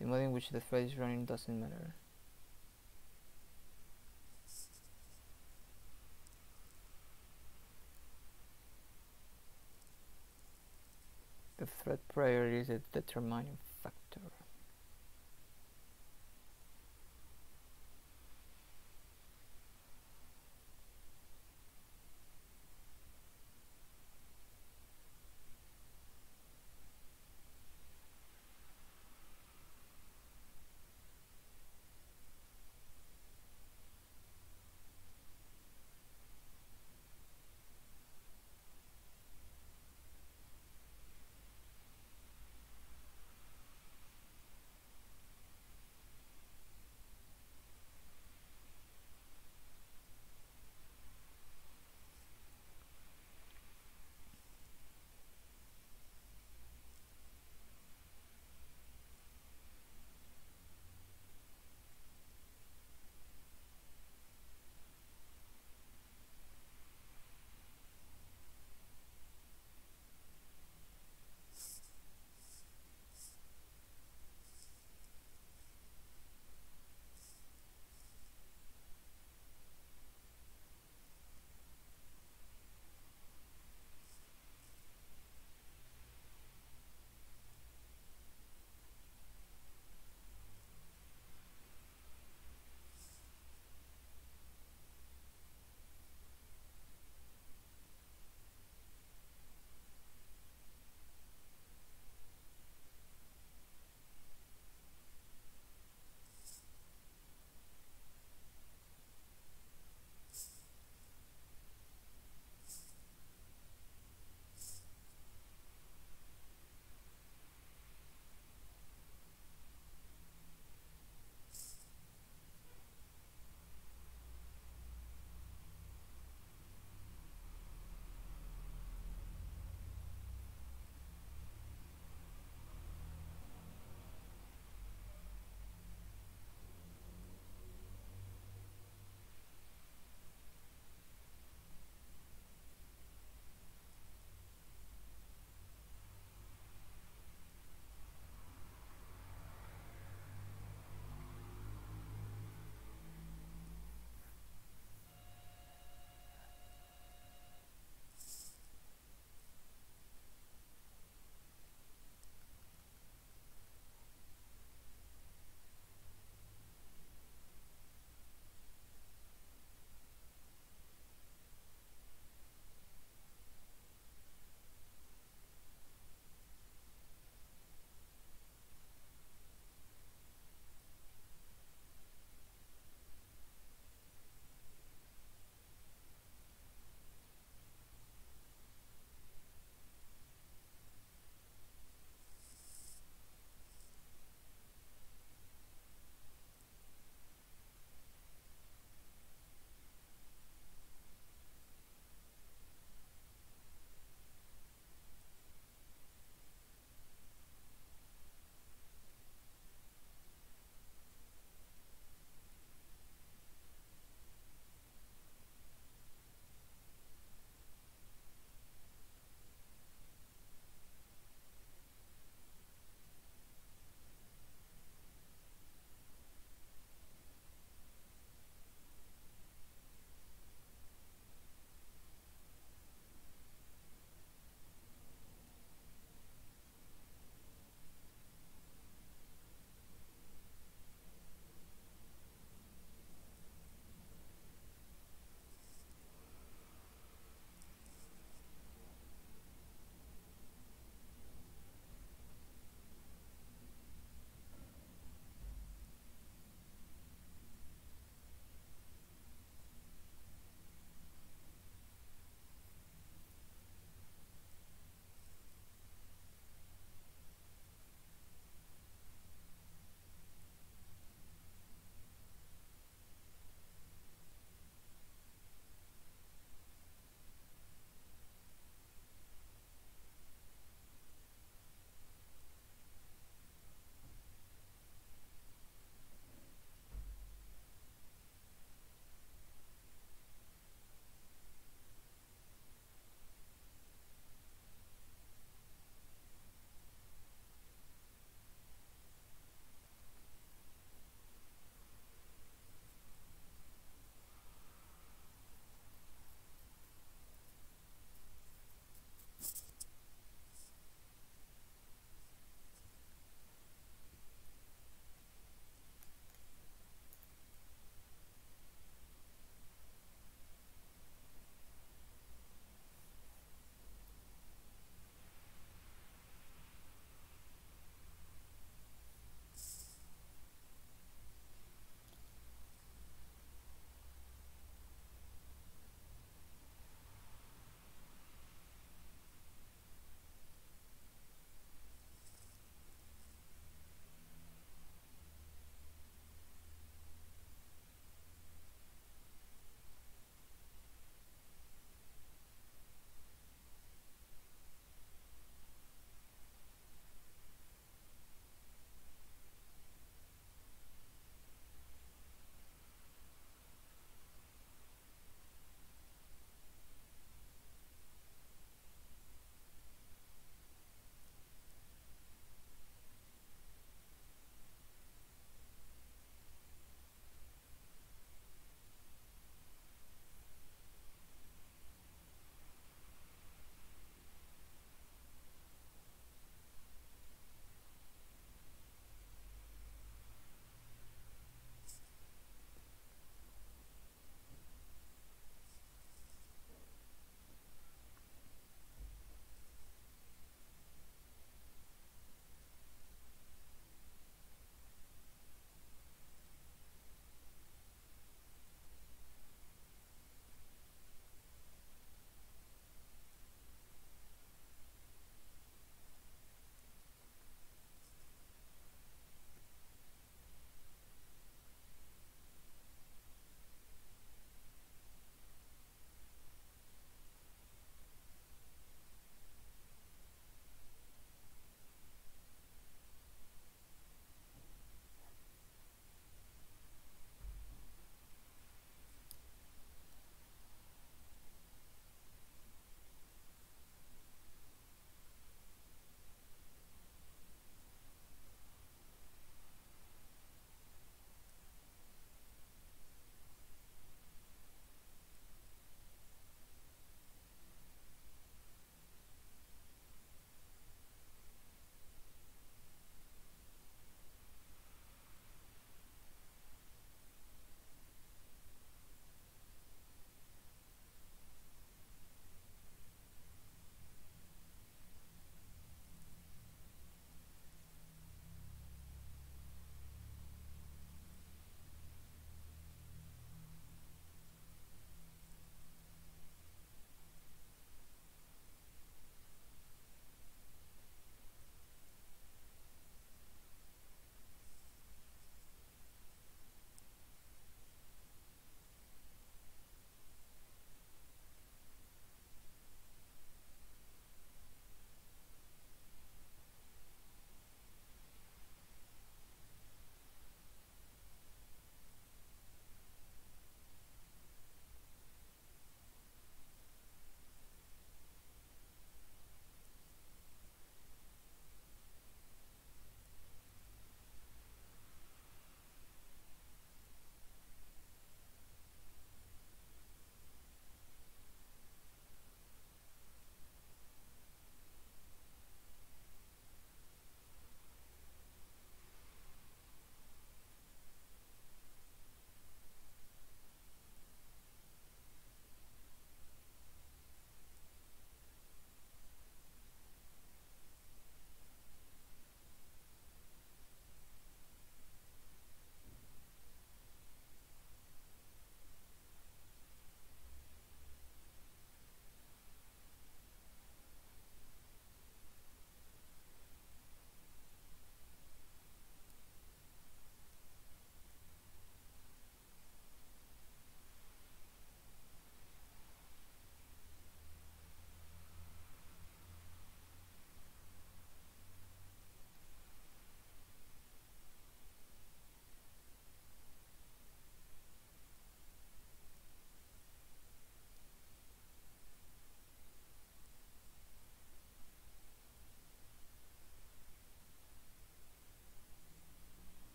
The mode in which the thread is running doesn't matter. The thread priority is a determining factor.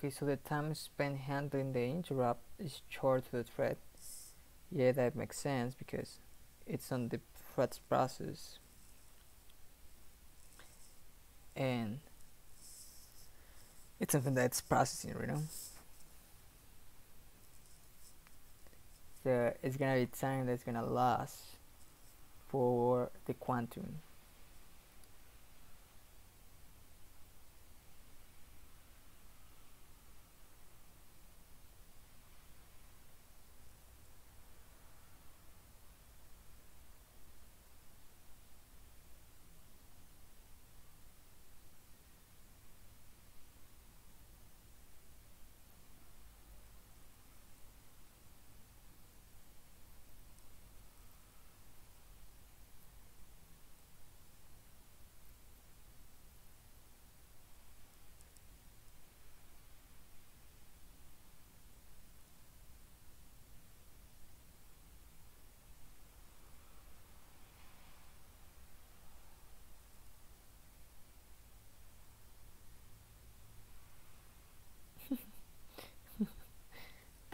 Okay, so the time spent handling the interrupt is short to the thread. Yeah, that makes sense because it's on the thread's process. And it's something that's processing, you know? So it's gonna be time that's gonna last for the quantum.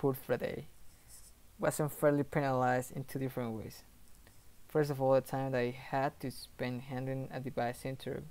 Poor Friday was unfairly penalized in two different ways. First of all, the time that I had to spend handling a device interrupt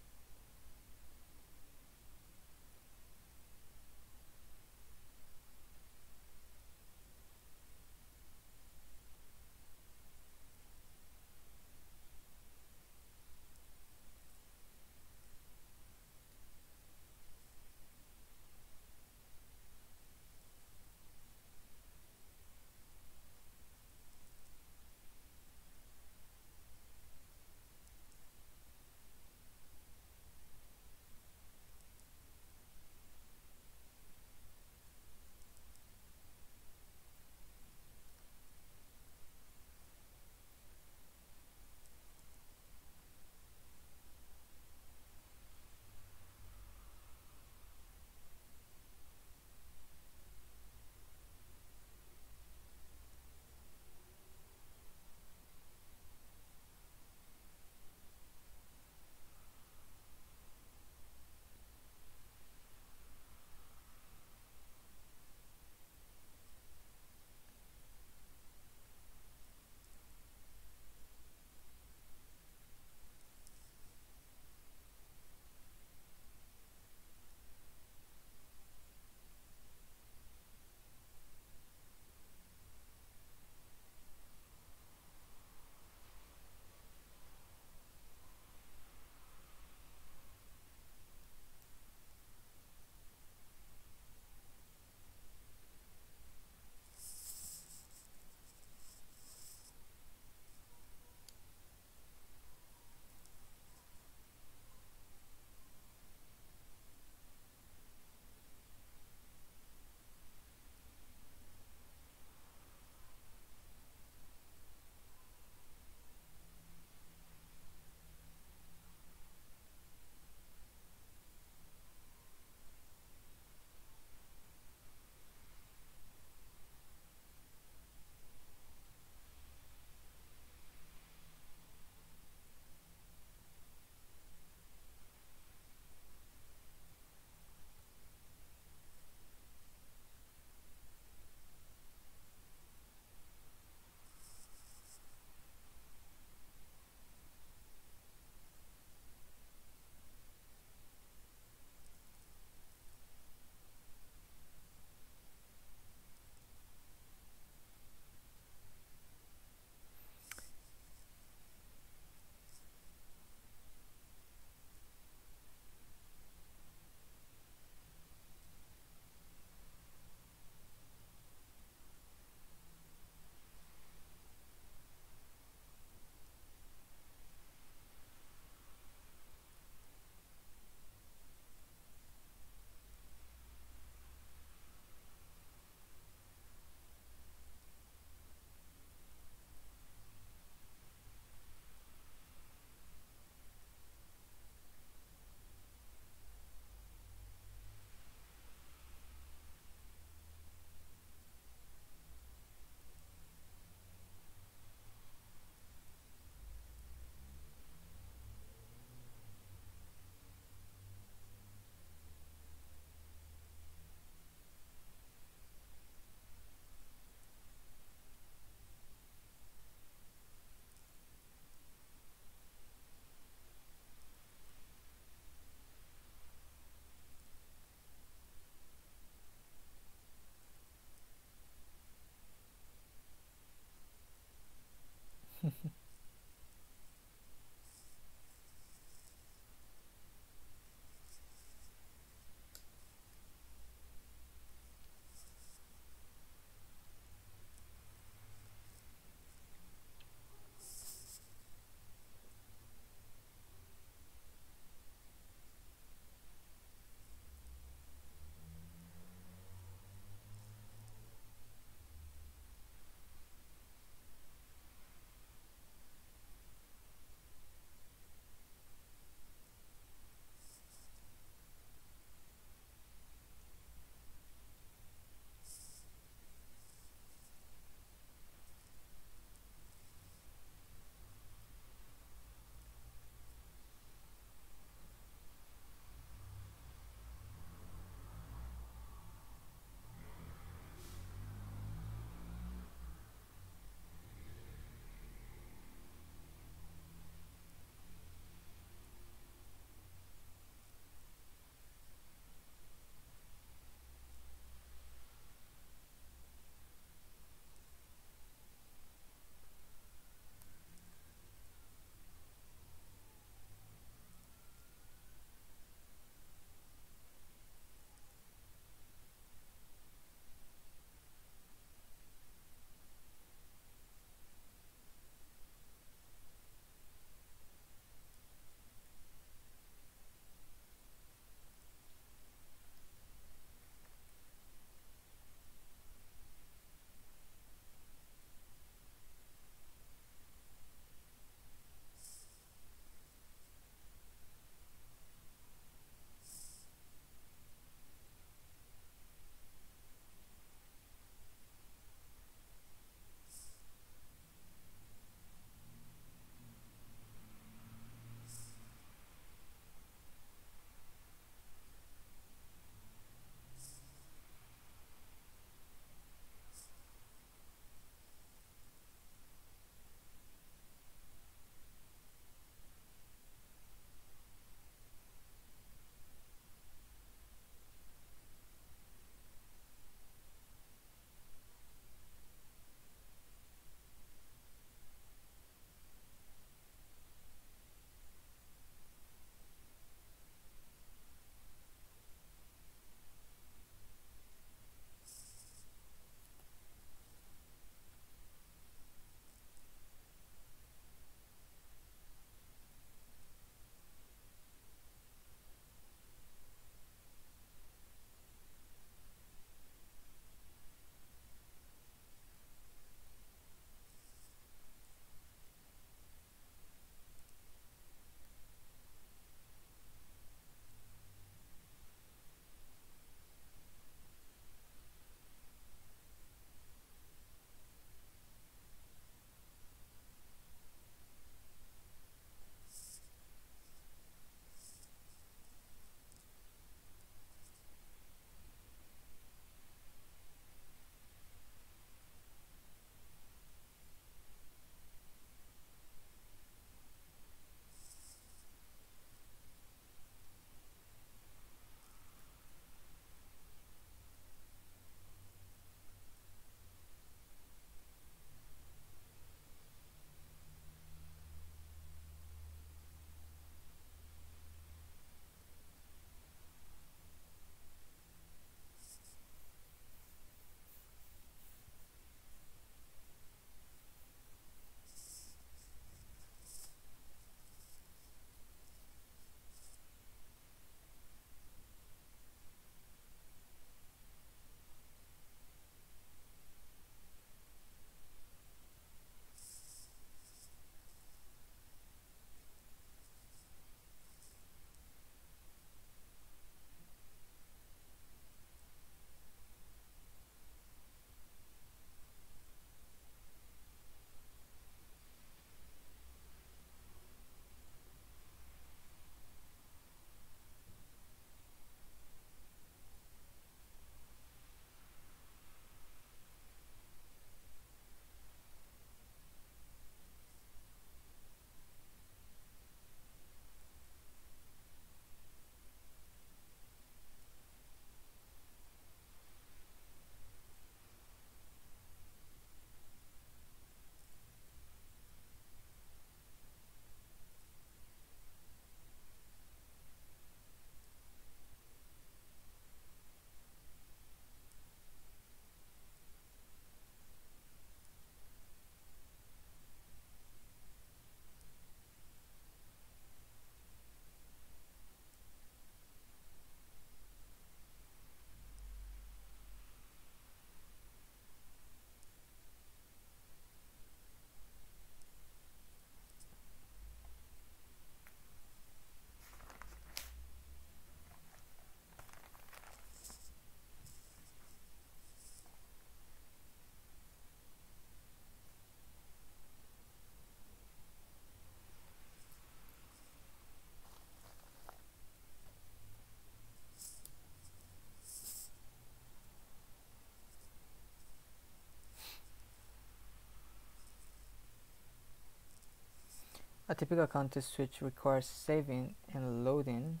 A typical context switch requires saving and loading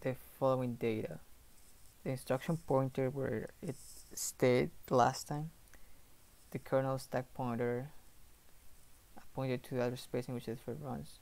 the following data. The instruction pointer where it stayed last time, the kernel stack pointer pointed to the address space in which it runs.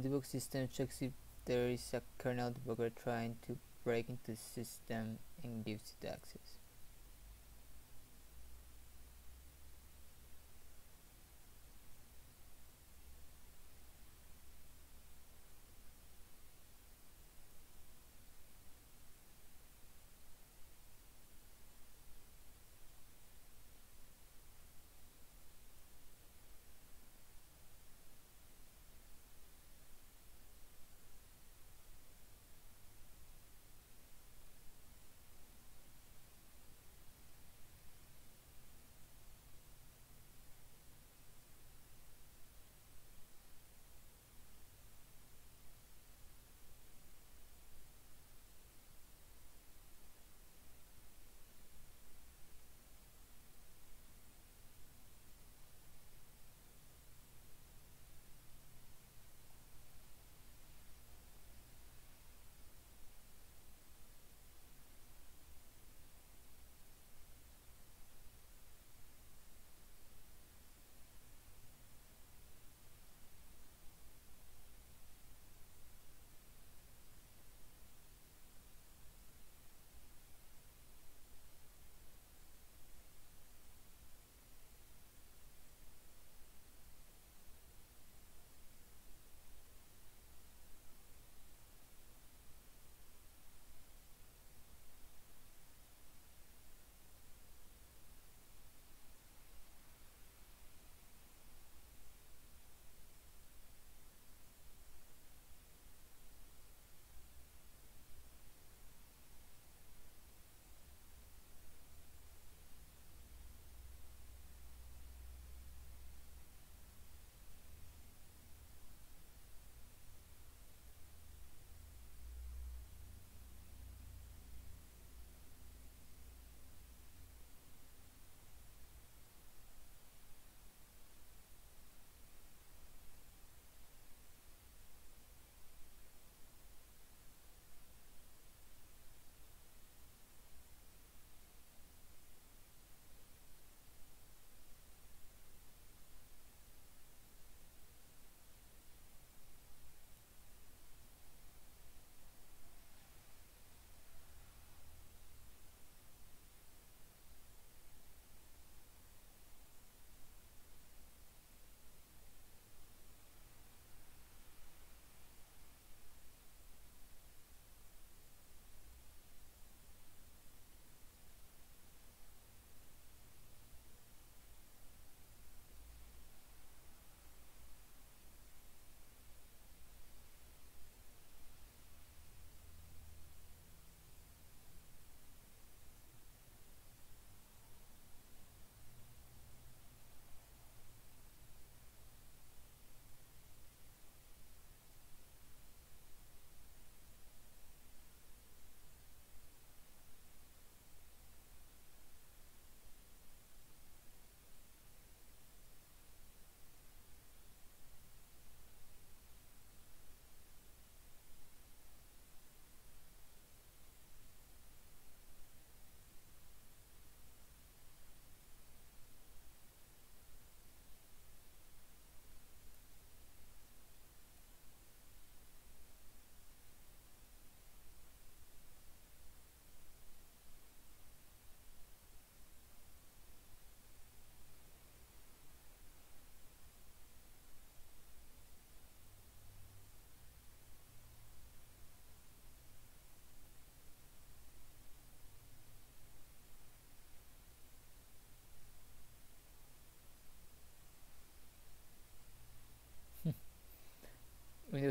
On debug system checks if there is a kernel debugger trying to break into the system and gives it access.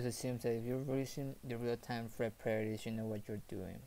Assumes that if you're releasing the real-time thread priorities, you know what you're doing.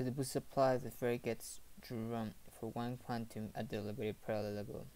After the boost supply, the thread gets drawn for one quantum at the elevated parallel level.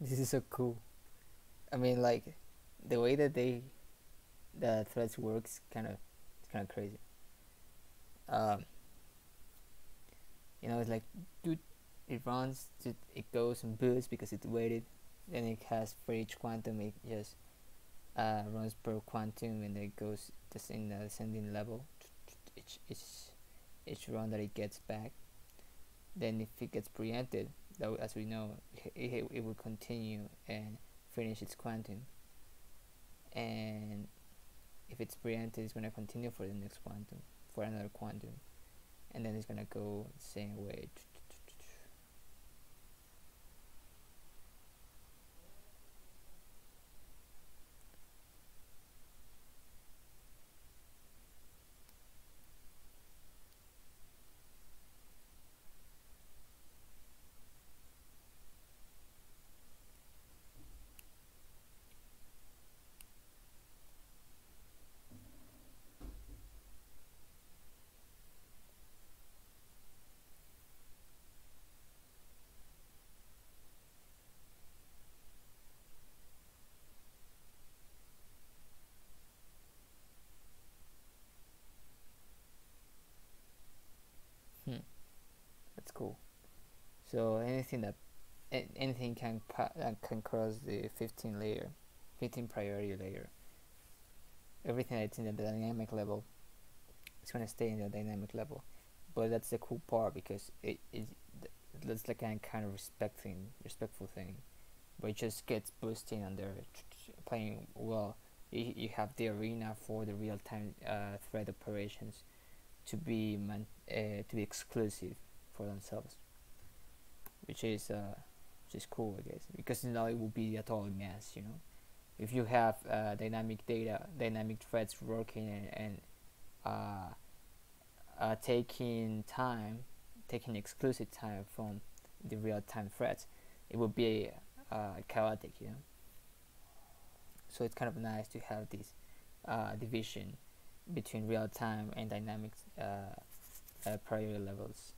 This is so cool. I mean, like the way that they the threads works, kind of, it's kind of crazy. Um, you know, it's like, dude, it runs, it it goes and boosts because it's weighted. Then it has for each quantum, it just uh, runs per quantum, and it goes just in the ascending level. Each each each run that it gets back. Then if it gets preempted, that as we know it, it will continue and finish its quantum. And if it's preempted it's going to continue for the next quantum for another quantum. And then it's going to go the same way Hmm. That's cool. So anything that anything can uh, can cross the 15 layer, 15 priority layer. Everything that's in the dynamic level is gonna stay in the dynamic level. But that's the cool part because it is that's like a kind of respecting respectful thing, but it just gets boosting and they're playing well. You, you have the arena for the real time uh, thread operations to be man, uh, to be exclusive for themselves, which is uh, which is cool, I guess, because now it will be a total mess, you know. If you have uh, dynamic data, dynamic threads working and, and uh, uh, taking time, taking exclusive time from the real-time threads, it would be uh, chaotic, you know. So it's kind of nice to have this uh, division between real time and dynamic uh, priority levels.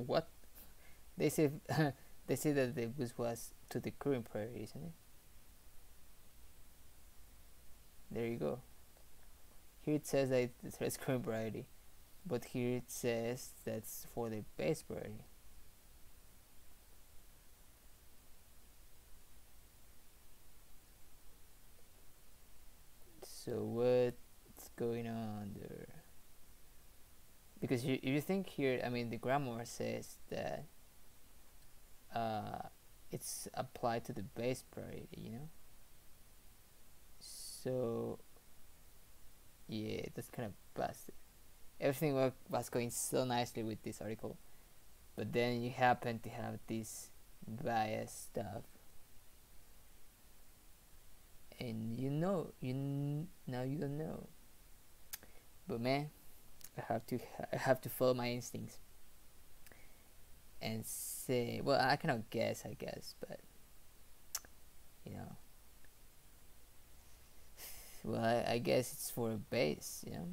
What? They say they say that the boost was to the current priority, isn't it? There you go. Here it says that it says current priority, but here it says that's for the base priority. So what's going on there? Because you, you think here, I mean, the grammar says that uh, it's applied to the base priority, you know? So, yeah, that's kind of busted. Everything was going so nicely with this article, but then you happen to have this bias stuff and you know you now you don't know but man i have to i have to follow my instincts. And say well i cannot guess i guess but you know. Well i, I guess it's for a base you know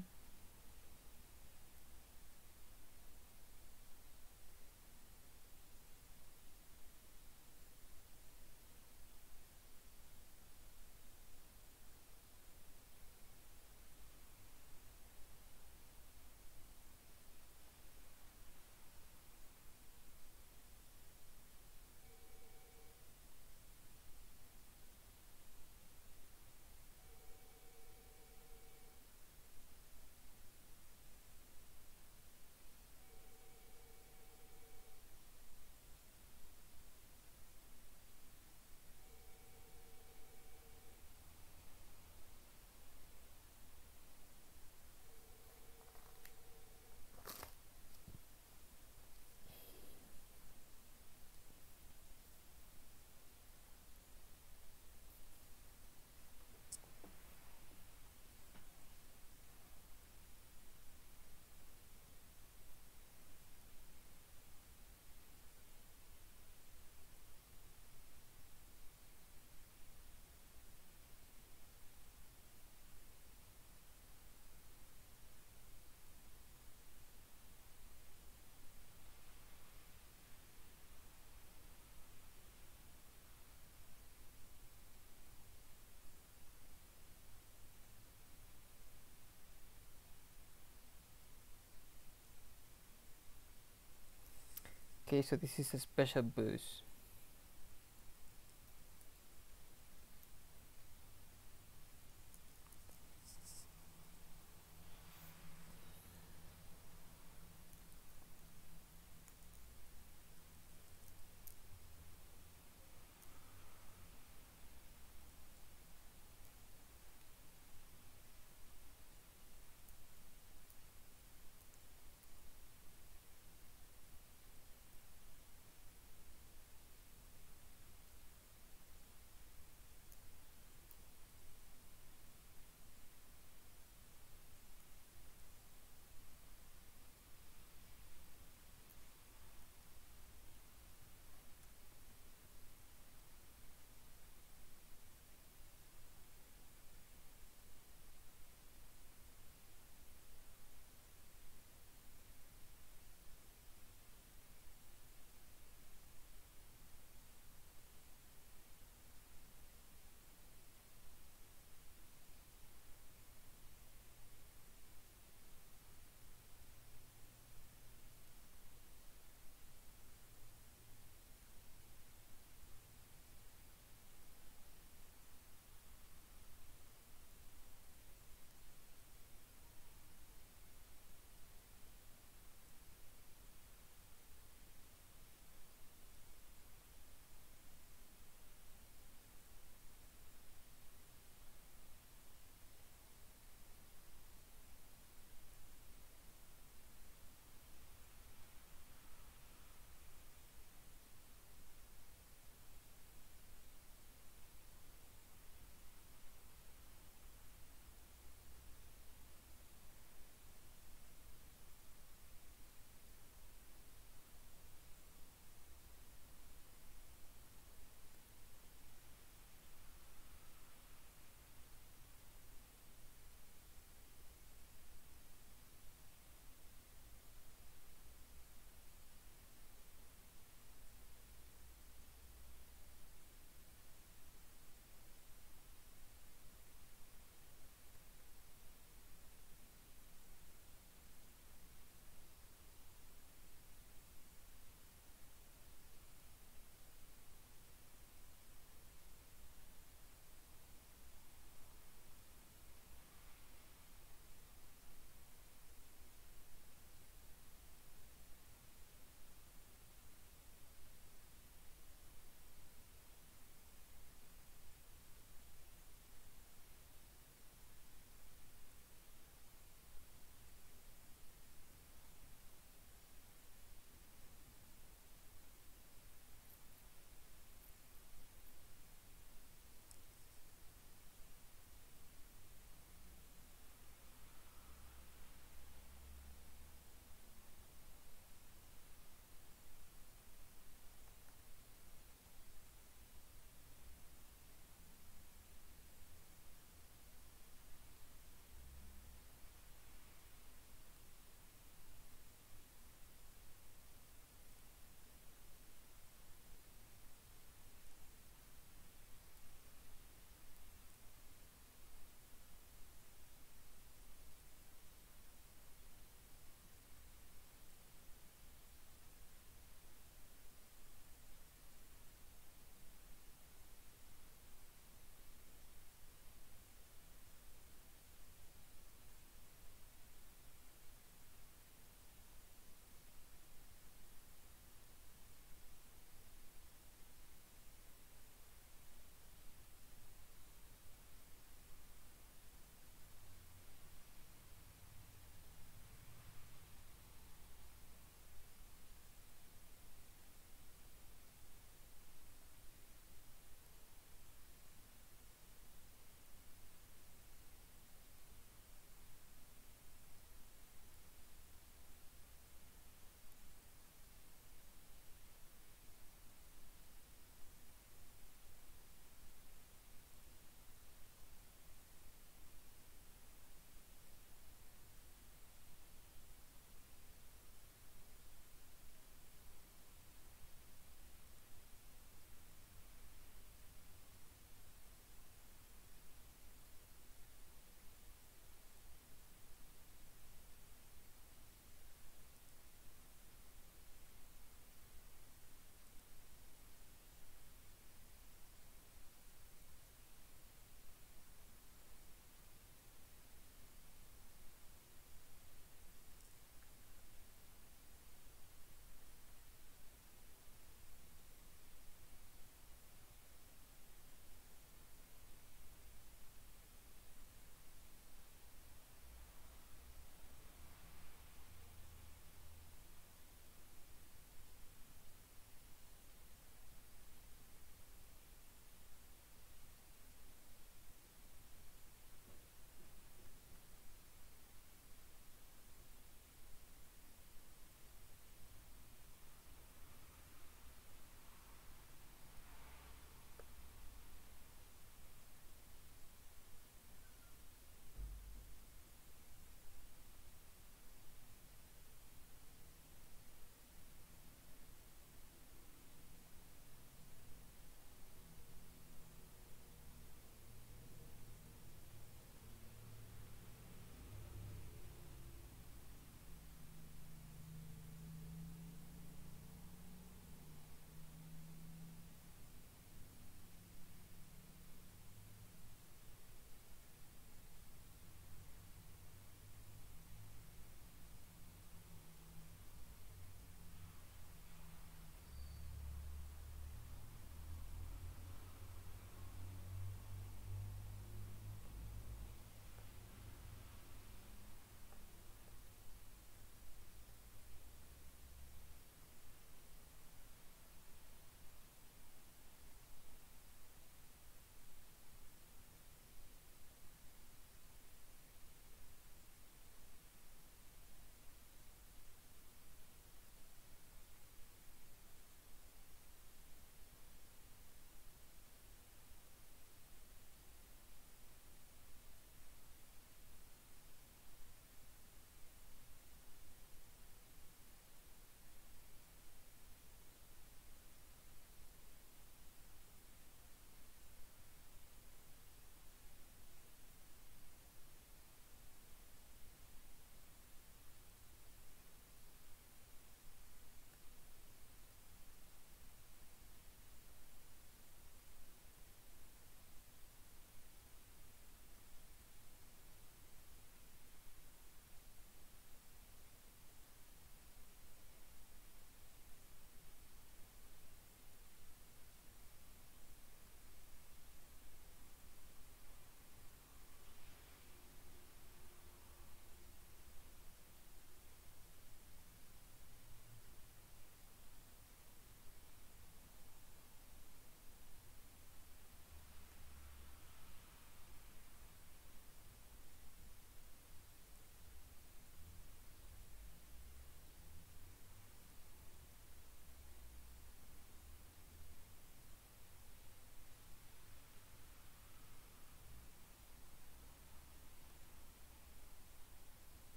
okay so this is a special boost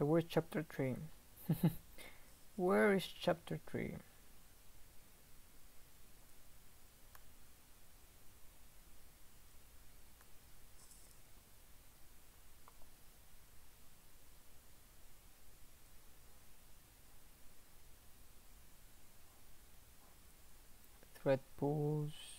So where's chapter 3? Where is chapter 3? thread pools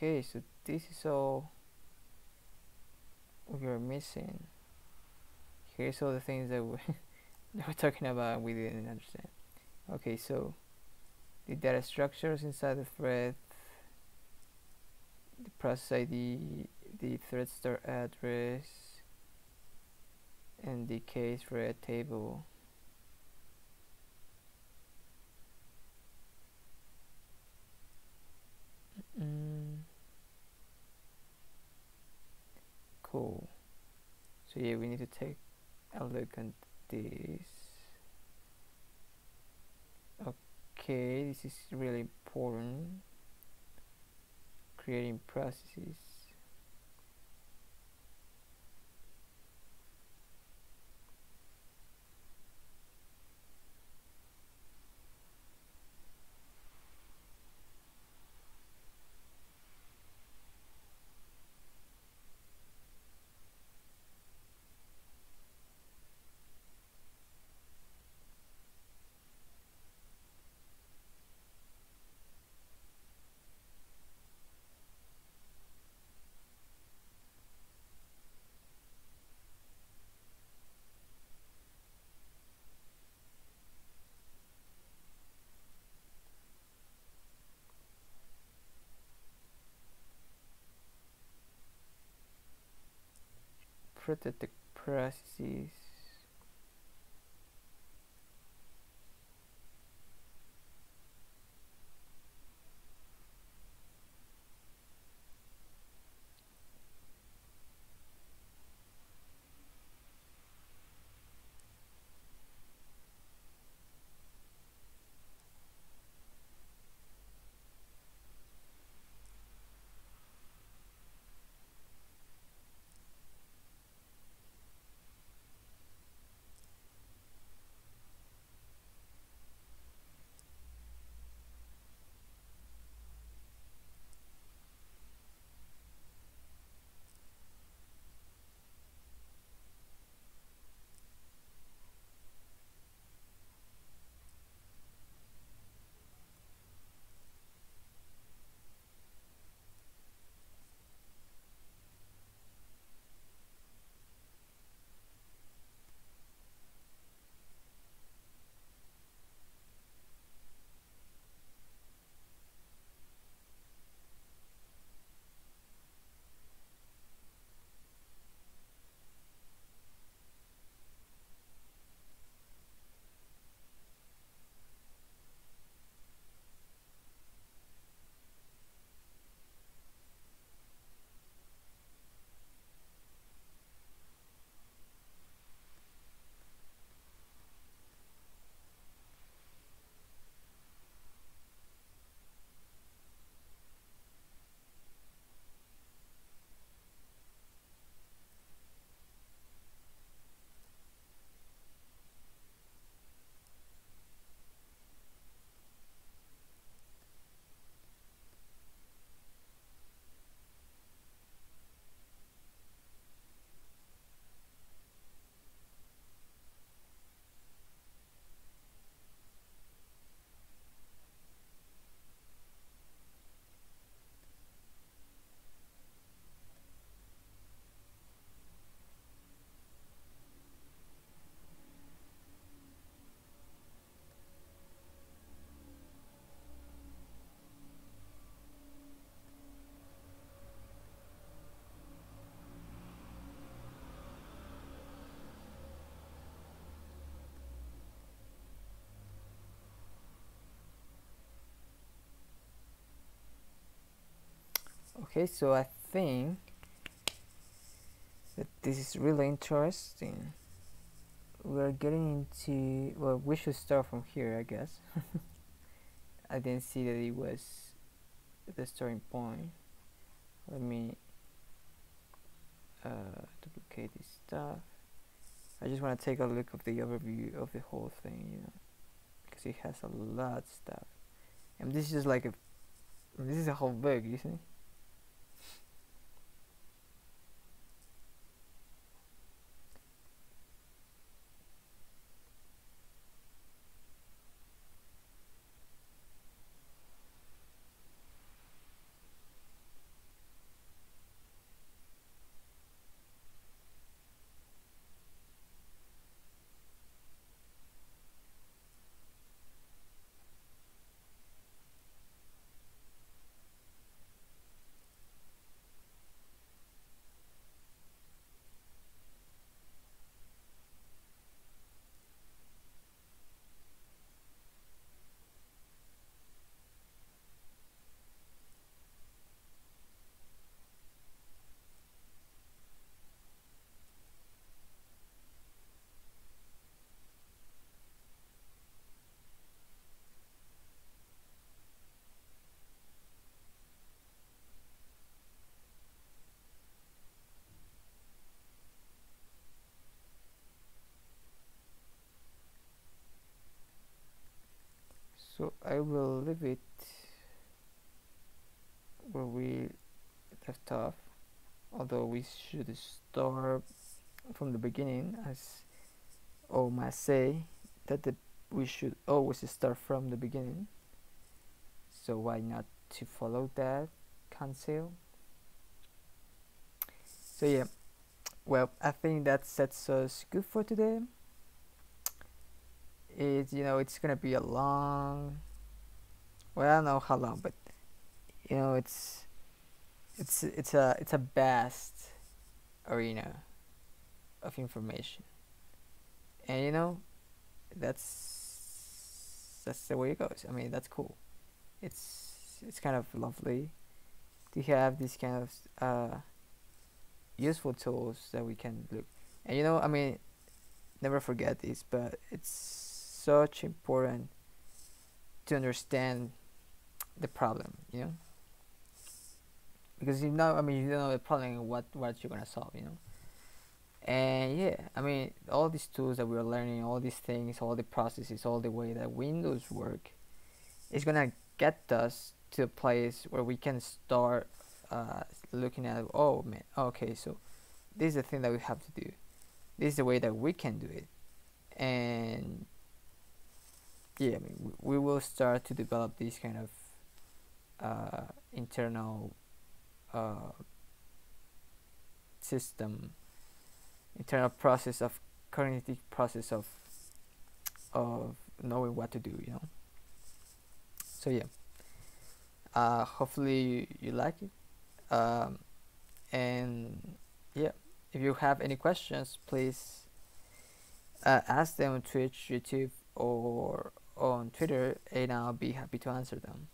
okay so this is all we are missing here's all the things that we that we're talking about we didn't understand okay so the data structures inside the thread the process ID the thread start address and the case thread table mm. Cool. So yeah we need to take a look at this. Okay this is really important. Creating processes protect the okay so I think that this is really interesting. We're getting into well we should start from here I guess. I didn't see that it was the starting point. Let me uh, duplicate this stuff. I just want to take a look of the overview of the whole thing you know because it has a lot of stuff. And this is just like a this is a whole book you see so Will leave it where we left off. Although we should start from the beginning as Oma say that the, we should always start from the beginning. So why not to follow that counsel? So yeah. Well I think that sets us good for today. It's you know it's gonna be a long well I don't know how long but you know it's it's it's a it's a vast arena of information. And you know that's that's the way it goes. I mean that's cool. It's it's kind of lovely to have these kind of uh, useful tools that we can look. And you know I mean never forget this but it's such important to understand the problem you know? Because you know i mean you know the problem what what you're gonna solve you know? And yeah i mean all these tools that we're learning all these things all the processes all the way that windows work is gonna get us to a place where we can start uh, looking at oh man okay so this is the thing that we have to do. This is the way that we can do it. And yeah, I mean, we will start to develop this kind of uh, internal uh, system, internal process of cognitive process of of knowing what to do. You know. So yeah. Uh, hopefully you like it. Um, and yeah, if you have any questions, please uh, ask them on Twitch, YouTube, or on Twitter and I'll be happy to answer them.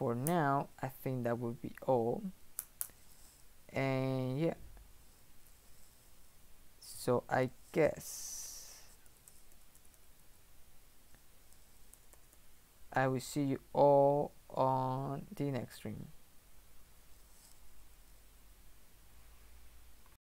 For now, I think that would be all. And yeah. So I guess I will see you all on the next stream.